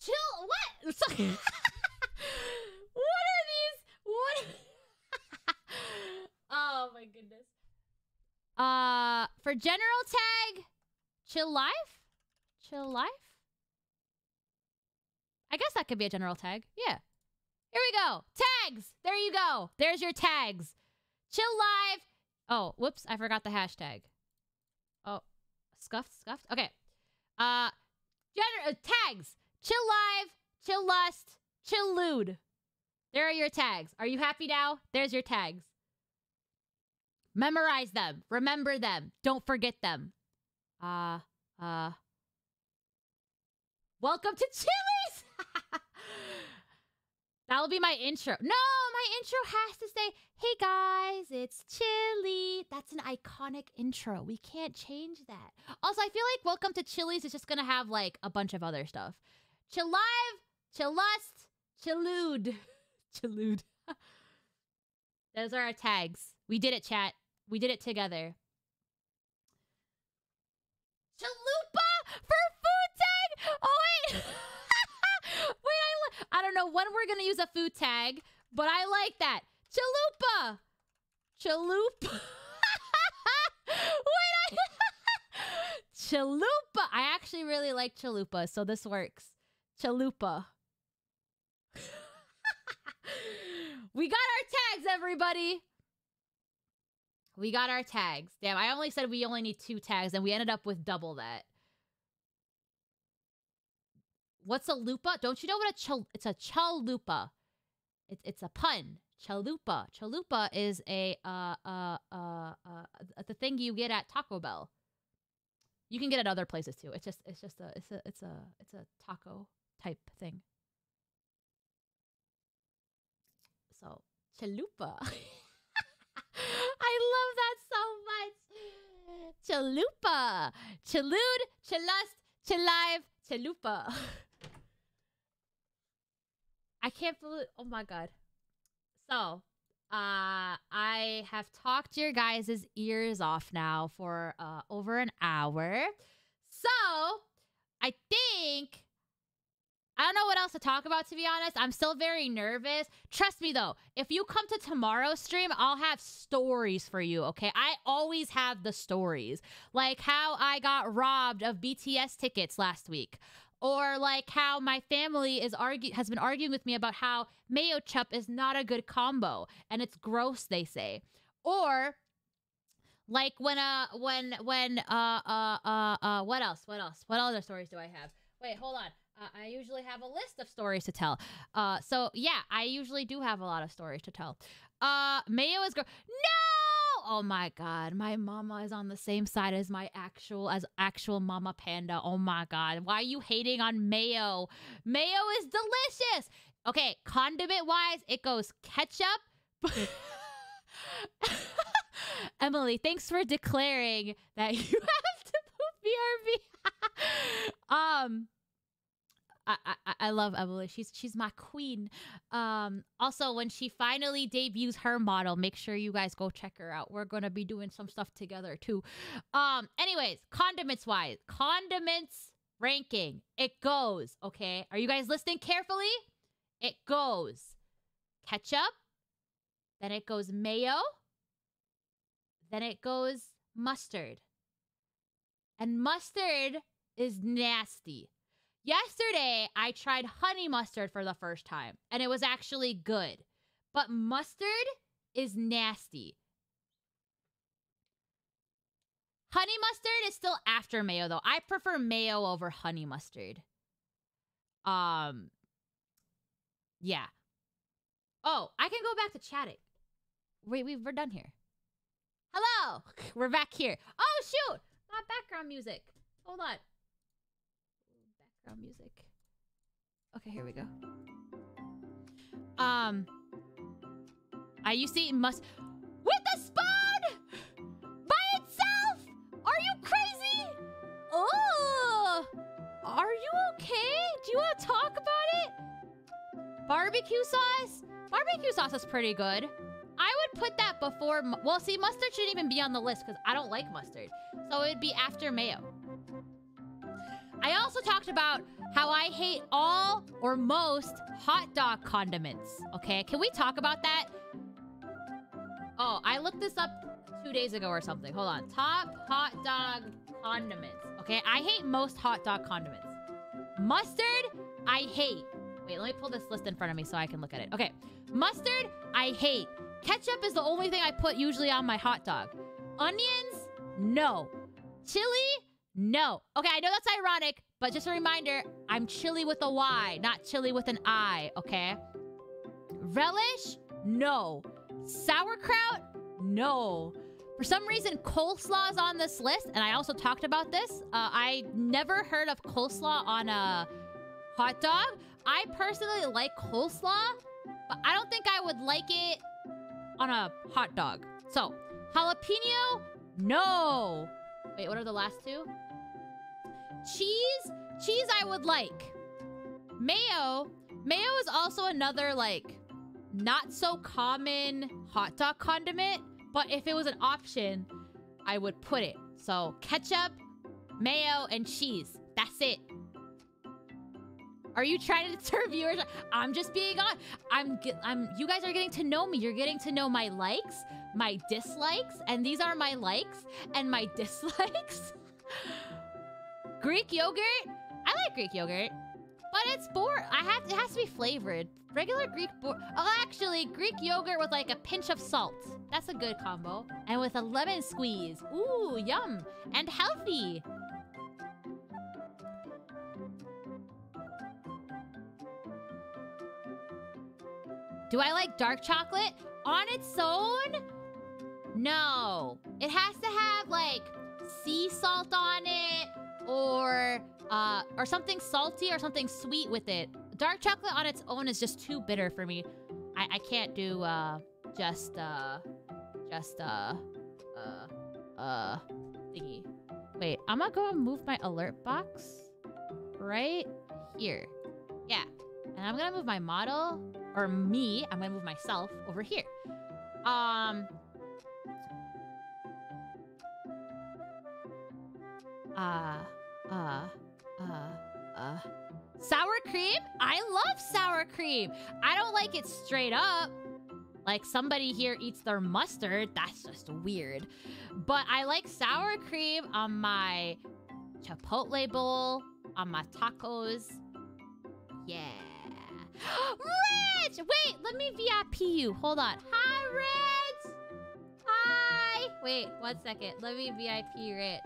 Chill. What? What are these? What? oh my goodness. Uh, for general tag, chill life, chill life. I guess that could be a general tag. Yeah. Here we go. Tags. There you go. There's your tags. Chill live. Oh, whoops. I forgot the hashtag. Oh, scuffed, scuffed. Okay. Uh, gener- uh tags. Chill live. Chill lust. Chill lewd. There are your tags. Are you happy now? There's your tags. Memorize them. Remember them. Don't forget them. Uh, uh. Welcome to Chili's! That'll be my intro. No, my intro has to say, hey guys, it's Chili. That's an iconic intro. We can't change that. Also, I feel like Welcome to Chilly's is just gonna have like a bunch of other stuff. Chill live, chill lust, chillude. chillude. Those are our tags. We did it, chat. We did it together. Chalupa for food tag. Oh wait, I don't know when we're gonna use a food tag, but I like that. Chalupa. Chalupa. wait, I Chalupa. I actually really like chalupa, so this works. Chalupa. we got our tags, everybody. We got our tags. Damn, I only said we only need two tags, and we ended up with double that. What's a lupa? Don't you know what a chal? It's a chalupa. It's it's a pun. Chalupa. Chalupa is a uh uh uh uh the thing you get at Taco Bell. You can get it at other places too. It's just it's just a it's a it's a it's a taco type thing. So chalupa. I love that so much. Chalupa. Chalude, chalust, chalive, chalupa. I can't believe oh my god. So uh I have talked your guys' ears off now for uh over an hour. So I think I don't know what else to talk about, to be honest. I'm still very nervous. Trust me, though, if you come to tomorrow's stream, I'll have stories for you, okay? I always have the stories. Like how I got robbed of BTS tickets last week. Or like how my family is argue has been arguing with me about how mayo chup is not a good combo and it's gross, they say. Or like when uh when when uh uh uh uh what else? What else? What other stories do I have? Wait, hold on. Uh, I usually have a list of stories to tell. Uh, so yeah, I usually do have a lot of stories to tell. Uh, Mayo is girl. No! Oh my god, my mama is on the same side as my actual as actual mama panda. Oh my god, why are you hating on Mayo? Mayo is delicious. Okay, condiment wise, it goes ketchup. Emily, thanks for declaring that you have to put BRB. um I, I, love Emily. She's she's my queen. Um, also, when she finally debuts her model, make sure you guys go check her out. We're gonna be doing some stuff together too. Um, anyways, condiments wise, condiments ranking. It goes okay. Are you guys listening carefully? It goes ketchup, then it goes mayo, then it goes mustard, and mustard is nasty. Yesterday, I tried honey mustard for the first time, and it was actually good. But mustard is nasty. Honey mustard is still after mayo, though. I prefer mayo over honey mustard. Um, yeah. Oh, I can go back to chatting. Wait, we we're done here. Hello. We're back here. Oh shoot! Not background music. Hold on. Background music. Okay, here we go. Um, I used to eat must with the spoon by itself. Are you crazy? Oh, are you okay? Do you want to talk about it? Barbecue sauce. Barbecue sauce is pretty good. I would put that before. Well, see, mustard shouldn't even be on the list because I don't like mustard. So it'd be after mayo. I also talked about how I hate all or most hot dog condiments. Okay, can we talk about that? Oh, I looked this up two days ago or something. Hold on. Top hot dog condiments. Okay, I hate most hot dog condiments. Mustard, I hate. Wait, let me pull this list in front of me so I can look at it. Okay, mustard, I hate. Ketchup is the only thing I put usually on my hot dog. Onions, no. Chili, no. Okay, I know that's ironic, but just a reminder, I'm chili with a Y, not chili with an I, okay? Relish, no. Sauerkraut, no. For some reason, coleslaw is on this list, and I also talked about this. Uh, I never heard of coleslaw on a hot dog. I personally like coleslaw, but I don't think I would like it on a hot dog. So, jalapeno, no. Wait, what are the last two? Cheese, cheese I would like. Mayo, mayo is also another like not so common hot dog condiment, but if it was an option, I would put it. So, ketchup, mayo, and cheese. That's it. Are you trying to deter viewers? I'm just being on. I'm. I'm. You guys are getting to know me. You're getting to know my likes, my dislikes, and these are my likes and my dislikes. Greek yogurt. I like Greek yogurt, but it's boring. I have. It has to be flavored. Regular Greek. Oh, actually, Greek yogurt with like a pinch of salt. That's a good combo. And with a lemon squeeze. Ooh, yum. And healthy. Do I like dark chocolate on its own? No. It has to have like sea salt on it or uh or something salty or something sweet with it. Dark chocolate on its own is just too bitter for me. I I can't do uh just uh just uh uh uh thingy. Wait, I'm gonna go and move my alert box right here. Yeah. And I'm gonna move my model or me, I'm gonna move myself over here. Um uh uh uh uh sour cream? I love sour cream. I don't like it straight up. Like somebody here eats their mustard. That's just weird. But I like sour cream on my Chipotle bowl, on my tacos. Yeah. Rich! Wait, let me VIP you. Hold on. Hi, Rich! Hi! Wait, one second. Let me VIP Rich.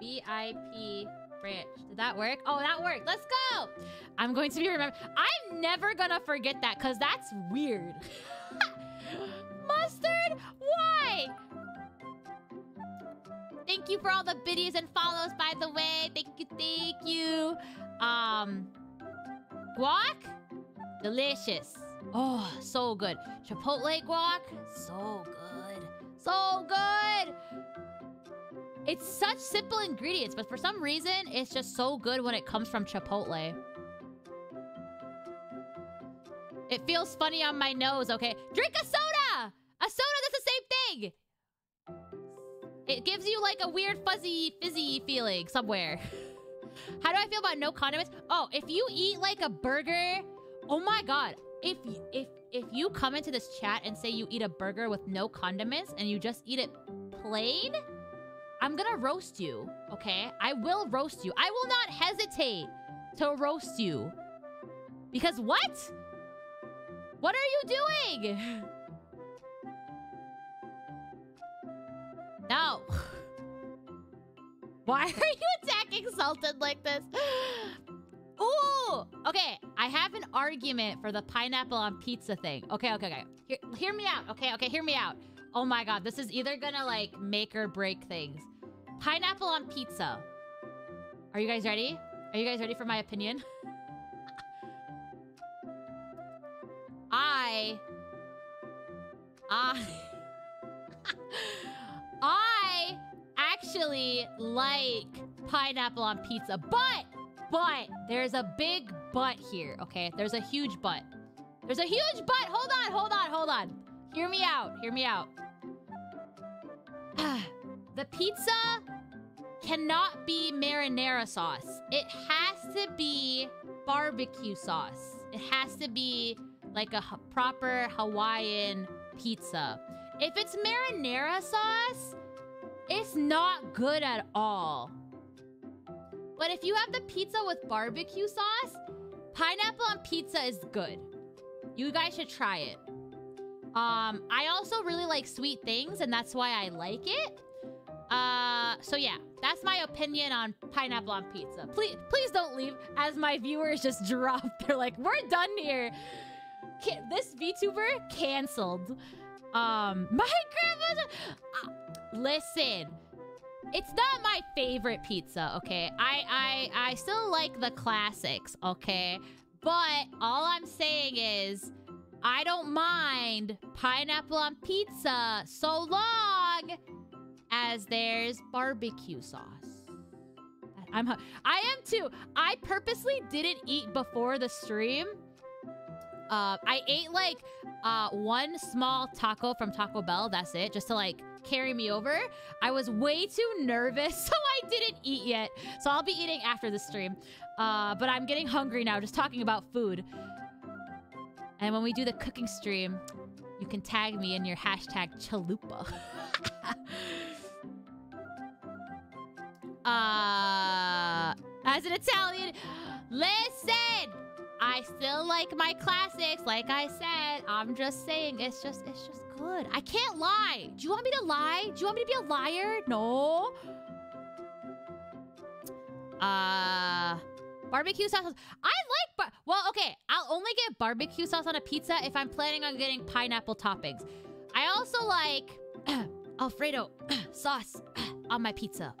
VIP Rich. Did that work? Oh, that worked. Let's go! I'm going to be remembered. I'm never gonna forget that because that's weird. Mustard? Why? Thank you for all the biddies and follows, by the way. Thank you, thank you. Um, guac? Delicious. Oh, so good. Chipotle guac? So good. So good. It's such simple ingredients, but for some reason, it's just so good when it comes from Chipotle. It feels funny on my nose, okay? Drink a soda! A soda that's the same thing! It gives you like a weird fuzzy fizzy feeling somewhere. How do I feel about no condiments? Oh, if you eat like a burger, oh my god. If if if you come into this chat and say you eat a burger with no condiments and you just eat it plain, I'm gonna roast you, okay? I will roast you. I will not hesitate to roast you. Because what? What are you doing? No. Why are you attacking Sultan like this? Ooh! Okay, I have an argument for the pineapple on pizza thing. Okay, okay, okay. Hear, hear me out. Okay, okay, hear me out. Oh my god, this is either gonna like make or break things. Pineapple on pizza. Are you guys ready? Are you guys ready for my opinion? I I I actually like pineapple on pizza, but but there's a big but here, okay? There's a huge but. There's a huge but. Hold on, hold on, hold on. Hear me out. Hear me out. the pizza cannot be marinara sauce. It has to be barbecue sauce. It has to be like a proper Hawaiian pizza. If it's marinara sauce, it's not good at all. But if you have the pizza with barbecue sauce, pineapple on pizza is good. You guys should try it. Um, I also really like sweet things, and that's why I like it. Uh, so yeah, that's my opinion on pineapple on pizza. Please, please don't leave as my viewers just drop. They're like, we're done here. Can- this VTuber canceled. Um, my grandma's. Uh, listen, it's not my favorite pizza. Okay, I I I still like the classics. Okay, but all I'm saying is. I don't mind pineapple on pizza so long as there's barbecue sauce. I'm I am too. I purposely didn't eat before the stream. Uh, I ate like uh, one small taco from Taco Bell. That's it, just to like carry me over. I was way too nervous, so I didn't eat yet. So I'll be eating after the stream. Uh, but I'm getting hungry now just talking about food. And when we do the cooking stream, you can tag me in your hashtag chalupa. uh, as an Italian, listen, I still like my classics. Like I said, I'm just saying, it's just, it's just good. I can't lie. Do you want me to lie? Do you want me to be a liar? No. Uh, barbecue sauce. I like, well, okay. I'll only get barbecue sauce on a pizza if I'm planning on getting pineapple toppings. I also like Alfredo sauce on my pizza.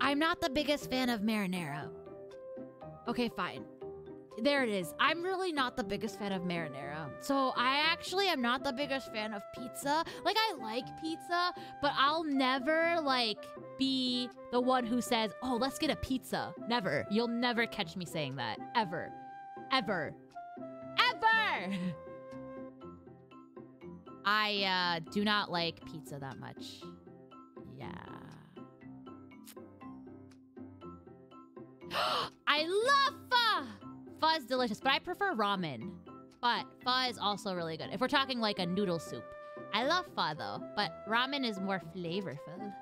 I'm not the biggest fan of marinara. Okay, fine. There it is. I'm really not the biggest fan of marinara. So I actually am not the biggest fan of pizza. Like I like pizza, but I'll never like be the one who says, "Oh, let's get a pizza." Never. You'll never catch me saying that. Ever. Ever. Ever. I uh do not like pizza that much. Yeah. I love pho. Pho is delicious, but I prefer ramen. But pho is also really good. If we're talking like a noodle soup. I love pho though, but ramen is more flavorful.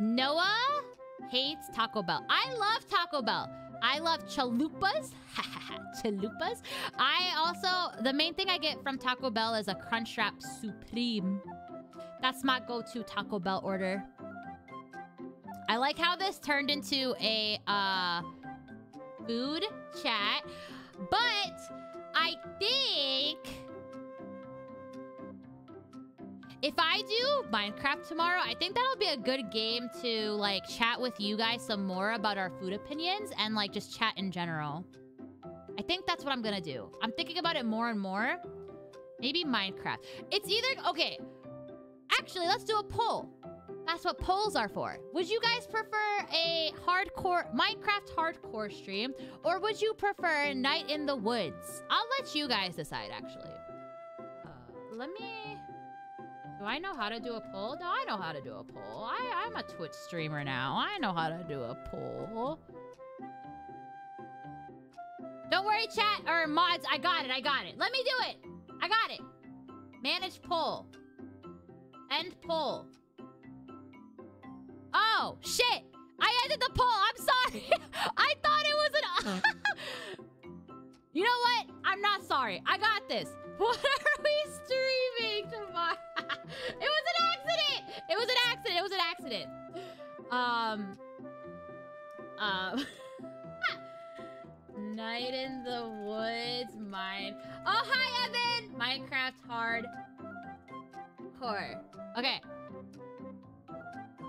Noah hates Taco Bell. I love Taco Bell. I love chalupas. chalupas. I also, the main thing I get from Taco Bell is a Crunchwrap Supreme. That's my go-to Taco Bell order. I like how this turned into a uh, food chat, but I think if I do Minecraft tomorrow, I think that'll be a good game to like chat with you guys some more about our food opinions and like just chat in general. I think that's what I'm gonna do. I'm thinking about it more and more. Maybe Minecraft. It's either okay. Actually, let's do a poll. That's what polls are for. Would you guys prefer a hardcore Minecraft hardcore stream or would you prefer Night in the Woods? I'll let you guys decide actually. Uh, let me Do I know how to do a poll? No, I know how to do a poll. I I'm a Twitch streamer now. I know how to do a poll. Don't worry, chat or mods. I got it. I got it. Let me do it. I got it. Manage poll. End poll. Oh, shit. I ended the poll. I'm sorry. I thought it was an... you know what? I'm not sorry. I got this. What are we streaming tomorrow? it was an accident. It was an accident. It was an accident. Um... Um... Night in the woods, mine. Oh, hi, Evan! Minecraft hard core. Okay.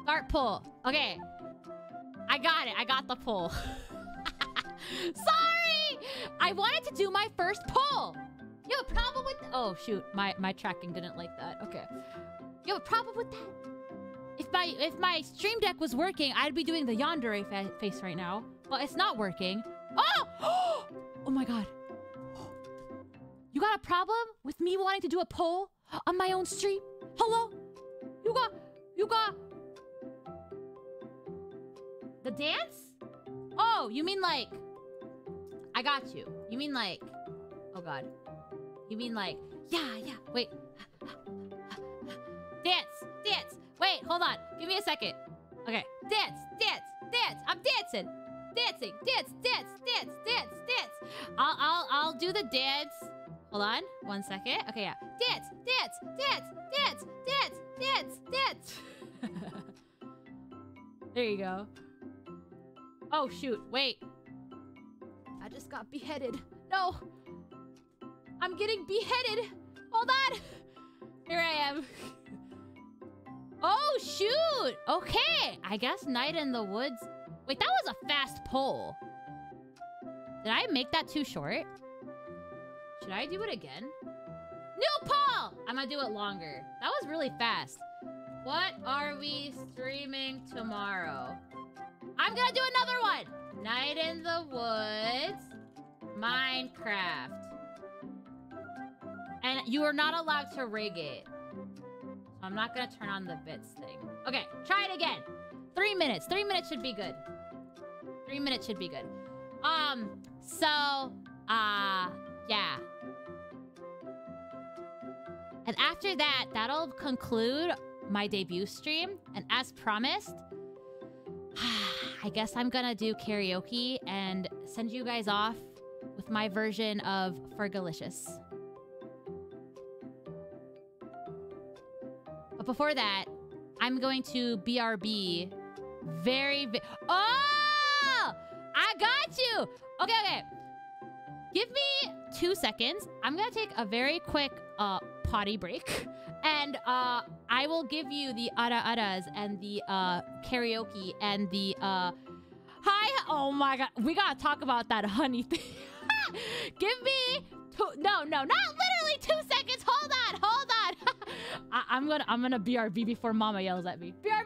Start pull. Okay. I got it. I got the pull. Sorry! I wanted to do my first pull. You have a problem with... Oh, shoot. My, my tracking didn't like that. Okay. You have a problem with that? If my if my stream deck was working, I'd be doing the yandere fa face right now. But it's not working. Oh! oh my god. You got a problem with me wanting to do a poll on my own stream? Hello? You got... You got... The dance? Oh, you mean like... I got you. You mean like... Oh god. You mean like... Yeah, yeah. Wait. dance! Dance! Wait, hold on. Give me a second. Okay. Dance! Dance! Dance! I'm dancing! Dancing! Dance! Dance! Dance! Dance! Dance! I'll, I'll, I'll do the dance. Hold on. One second. Okay, yeah. Dance! Dance! Dance! Dance! Dance! Dance! Dance! there you go. Oh, shoot. Wait. I just got beheaded. No! I'm getting beheaded! Hold on! Here I am. Oh, shoot! Okay, I guess Night in the Woods... Wait, that was a fast pull. Did I make that too short? Should I do it again? New pull! I'm gonna do it longer. That was really fast. What are we streaming tomorrow? I'm gonna do another one! Night in the Woods... Minecraft. And you are not allowed to rig it. I'm not gonna turn on the bits thing. Okay, try it again. Three minutes. Three minutes should be good. Three minutes should be good. Um, so, uh, yeah. And after that, that'll conclude my debut stream. And as promised, I guess I'm gonna do karaoke and send you guys off with my version of Fergalicious. But before that, I'm going to BRB very, very... Oh! I got you! Okay, okay. Give me two seconds. I'm to take a very quick uh, potty break. And uh, I will give you the ara aras and the uh, karaoke and the... Uh, hi! Oh my god. We got to talk about that honey thing. give me... Two, no, no, not literally two seconds. Hold on, hold on. I, I'm gonna, I'm gonna BRB before Mama yells at me. BRB.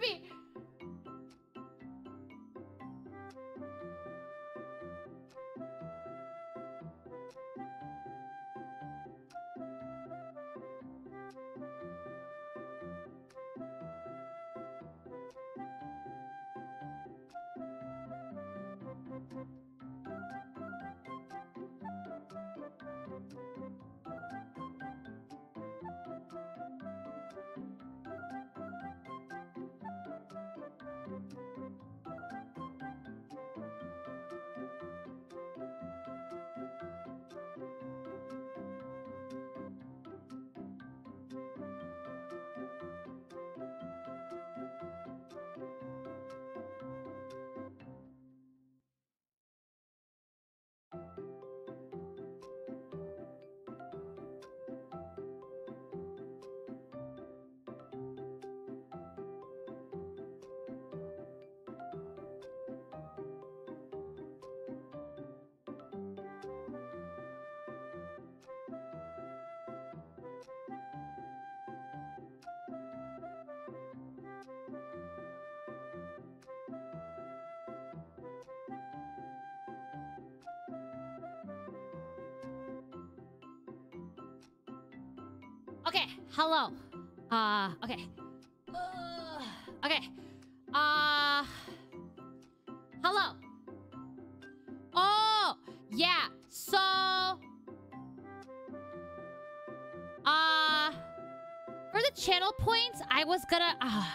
Gonna, uh,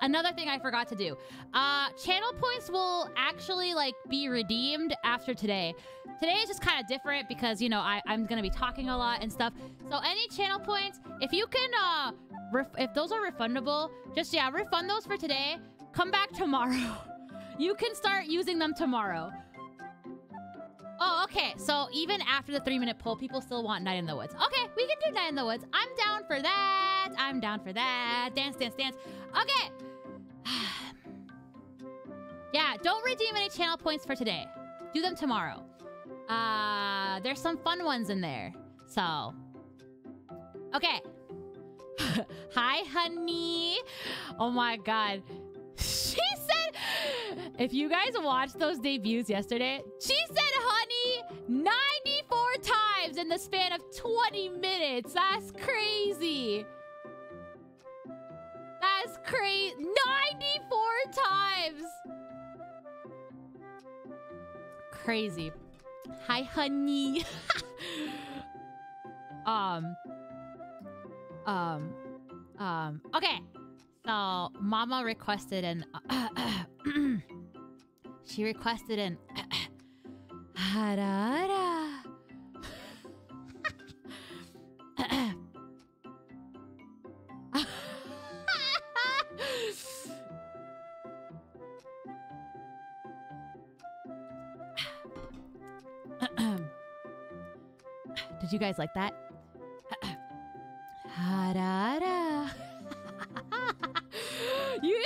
another thing I forgot to do. Uh, channel points will actually, like, be redeemed after today. Today is just kind of different because, you know, I, I'm to be talking a lot and stuff. So any channel points, if you can, uh, if those are refundable, just, yeah, refund those for today. Come back tomorrow. you can start using them tomorrow. Oh, okay. So even after the three minute poll, people still want Night in the Woods. Okay, we can do Night in the Woods. I'm down for that. I'm down for that. Dance, dance, dance. Okay. yeah, don't redeem any channel points for today. Do them tomorrow. Uh, there's some fun ones in there. So, okay. Hi, honey. Oh my god. She said, if you guys watched those debuts yesterday, she said, honey, 94 times in the span of 20 minutes. That's crazy. That's crazy. 94 times. Crazy. Hi, honey. um. Um. Um. Okay. So, Mama requested an. she requested an. Harara. Did you guys like that? Harara. you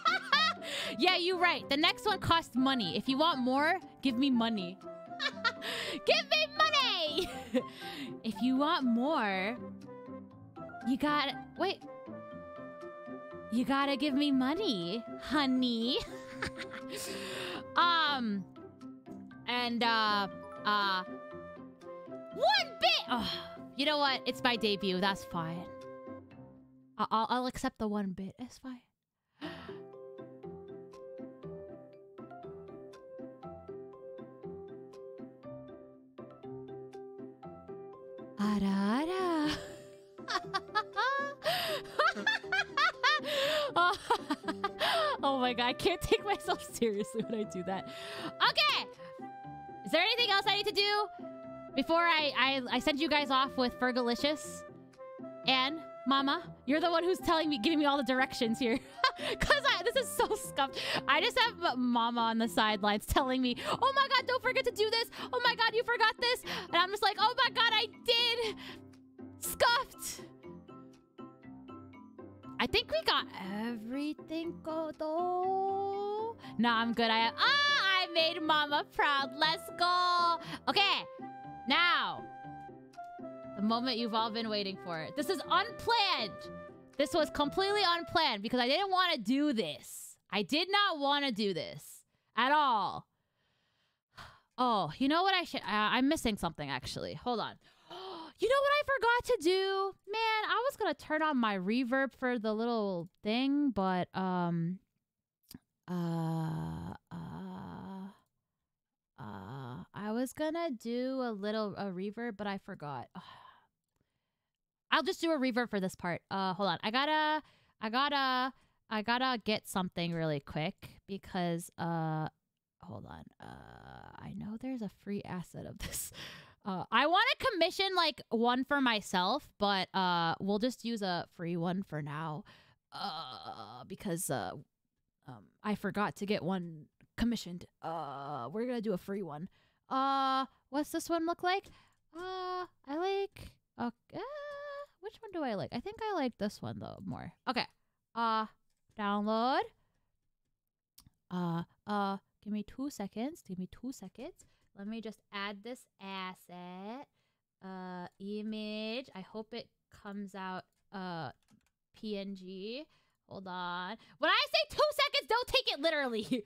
Yeah, you're right. The next one costs money. If you want more, give me money. give me money. if you want more, you got Wait. You got to give me money, honey. um and uh uh one bit. Oh, you know what? It's my debut. That's fine. I'll, I'll accept the one bit. It's fine. Ara. oh, oh my god, I can't take myself seriously when I do that. Okay. Is there anything else I need to do before I I, I send you guys off with Fergalicious? And Mama, you're the one who's telling me, giving me all the directions here. Cause I, this is so scuffed. I just have Mama on the sidelines telling me, "Oh my God, don't forget to do this. Oh my God, you forgot this." And I'm just like, "Oh my God, I did." Scuffed. I think we got everything though. No, I'm good. I ah, I made Mama proud. Let's go. Okay, now the moment you've all been waiting for. This is unplanned. This was completely unplanned because I didn't want to do this. I did not want to do this at all. Oh, you know what I should? Uh, I'm missing something actually. Hold on. You know what I forgot to do? Man, I was gonna turn on my reverb for the little thing, but um, uh, uh, I was gonna do a little a reverb, but I forgot. I'll just do a reverb for this part. Uh, hold on. I gotta, I gotta, I gotta get something really quick because uh, hold on. Uh, I know there's a free asset of this. Uh, I want to commission like one for myself, but uh, we'll just use a free one for now. Uh, because uh, um, I forgot to get one commissioned. Uh, we're gonna do a free one. Uh, what's this one look like? Uh, I like. Uh, uh, which one do I like? I think I like this one though more. Okay. Uh, download. Uh, uh, give me two seconds. Give me two seconds. Let me just add this asset. Uh, image. I hope it comes out. Uh, PNG. Hold on. When I say two seconds, don't take it literally. okay,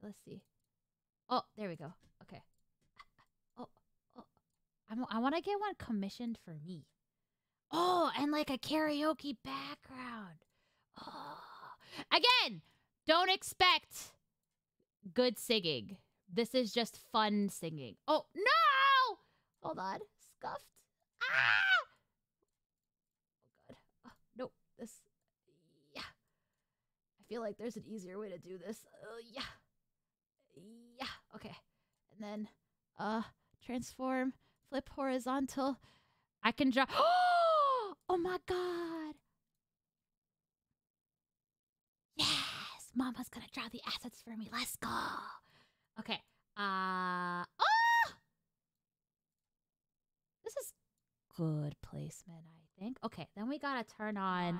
let's see. Oh, there we go. Okay. Oh, oh. I'm, I want to get one commissioned for me. Oh, and like a karaoke background. Oh. Again, don't expect good singing. This is just fun singing. Oh, no! Hold on. Scuffed. Ah! Oh, God. Oh, nope. This. Yeah. I feel like there's an easier way to do this. Uh, yeah. Yeah. Yeah, okay. And then, uh, transform, flip horizontal. I can draw. Oh my God. Yes. Mama's going to draw the assets for me. Let's go. Okay. Uh oh! This is good placement, I think. Okay, then we gotta turn on.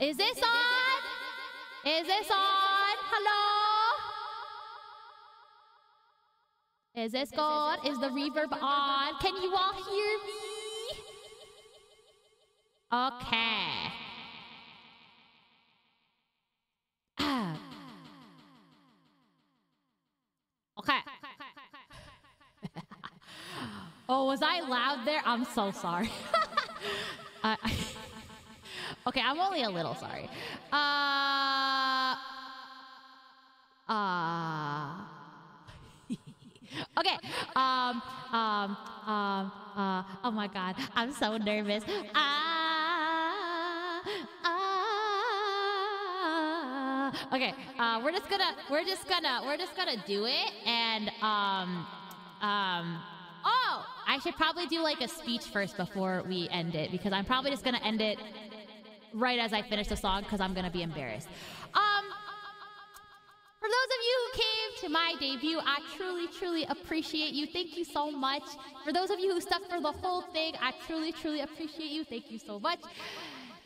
Is this on? Is this on? Hello? Is this good? Is the reverb on? Can you all hear me? Okay. Ah. Okay. oh, was I loud there? I'm so sorry. uh, okay, I'm only a little sorry. Uh. Uh. Okay. Um. Um. Um. Uh. Oh my God. I'm so nervous. Ah. Ah. Okay. Uh. We're just gonna. We're just gonna. We're just gonna do it. And um. Um. Oh, I should probably do like a speech first before we end it because I'm probably just gonna end it right as I finish the song because I'm gonna be embarrassed. Um. To my debut, I truly, truly appreciate you. Thank you so much. For those of you who stuck for the whole thing, I truly, truly appreciate you. Thank you so much.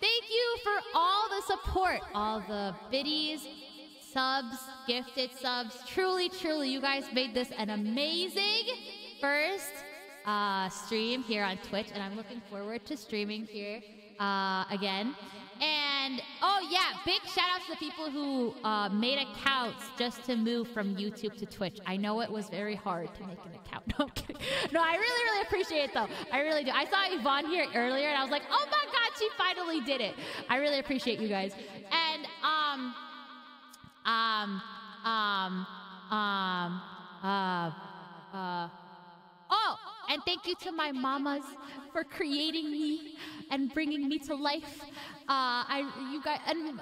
Thank you for all the support, all the biddies, subs, gifted subs. Truly, truly, you guys made this an amazing first uh, stream here on Twitch, and I'm looking forward to streaming here uh, again. And oh yeah, big shout out to the people who uh, made accounts just to move from YouTube to Twitch. I know it was very hard to make an account. No, I'm kidding. no, I really, really appreciate it though. I really do. I saw Yvonne here earlier, and I was like, oh my god, she finally did it. I really appreciate you guys. And um, um, um, um, uh, uh. Oh, and thank you to my mamas for creating me and bringing me to life. Uh, I, you guys, and, and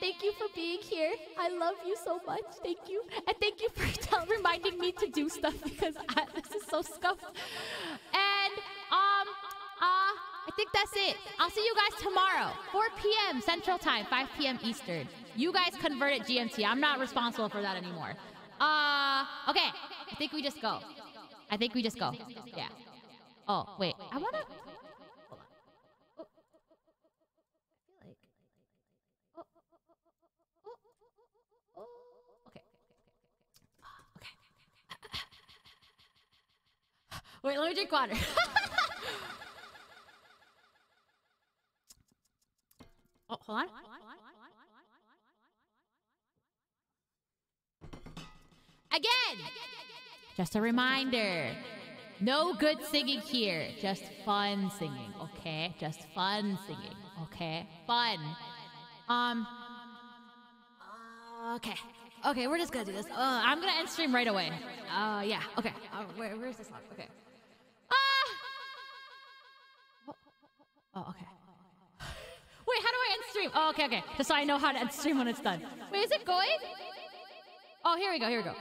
thank you for being here. I love you so much. Thank you, and thank you for reminding me to do stuff because I, this is so scuffed. And um, uh, I think that's it. I'll see you guys tomorrow, 4 p.m. Central Time, 5 p.m. Eastern. You guys convert at GMT. I'm not responsible for that anymore. Uh, okay. I think we just go. I think we just go. Yeah. Oh, wait. I want to. Oh. Oh. Oh. Oh. Oh. Wait, let me drink water. oh, hold on. Again! Just a reminder. No good singing here. Just fun singing, okay? Just fun singing, okay? Fun. Um. Okay. Okay, we're just gonna do this. Uh, I'm gonna end stream right away. Uh, yeah. Okay. Uh, where, where's this song? Okay. Ah. Oh, okay. Wait, how do I end stream? Oh, okay, okay. Just so I know how to end stream when it's done. Wait, is it going? Oh, here we go. Here we go.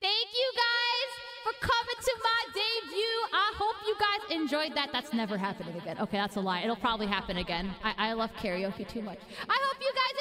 Thank you guys for coming to my debut. I hope you guys enjoyed that. That's never happening again. Okay, that's a lie. It'll probably happen again. I, I love karaoke too much. I hope you guys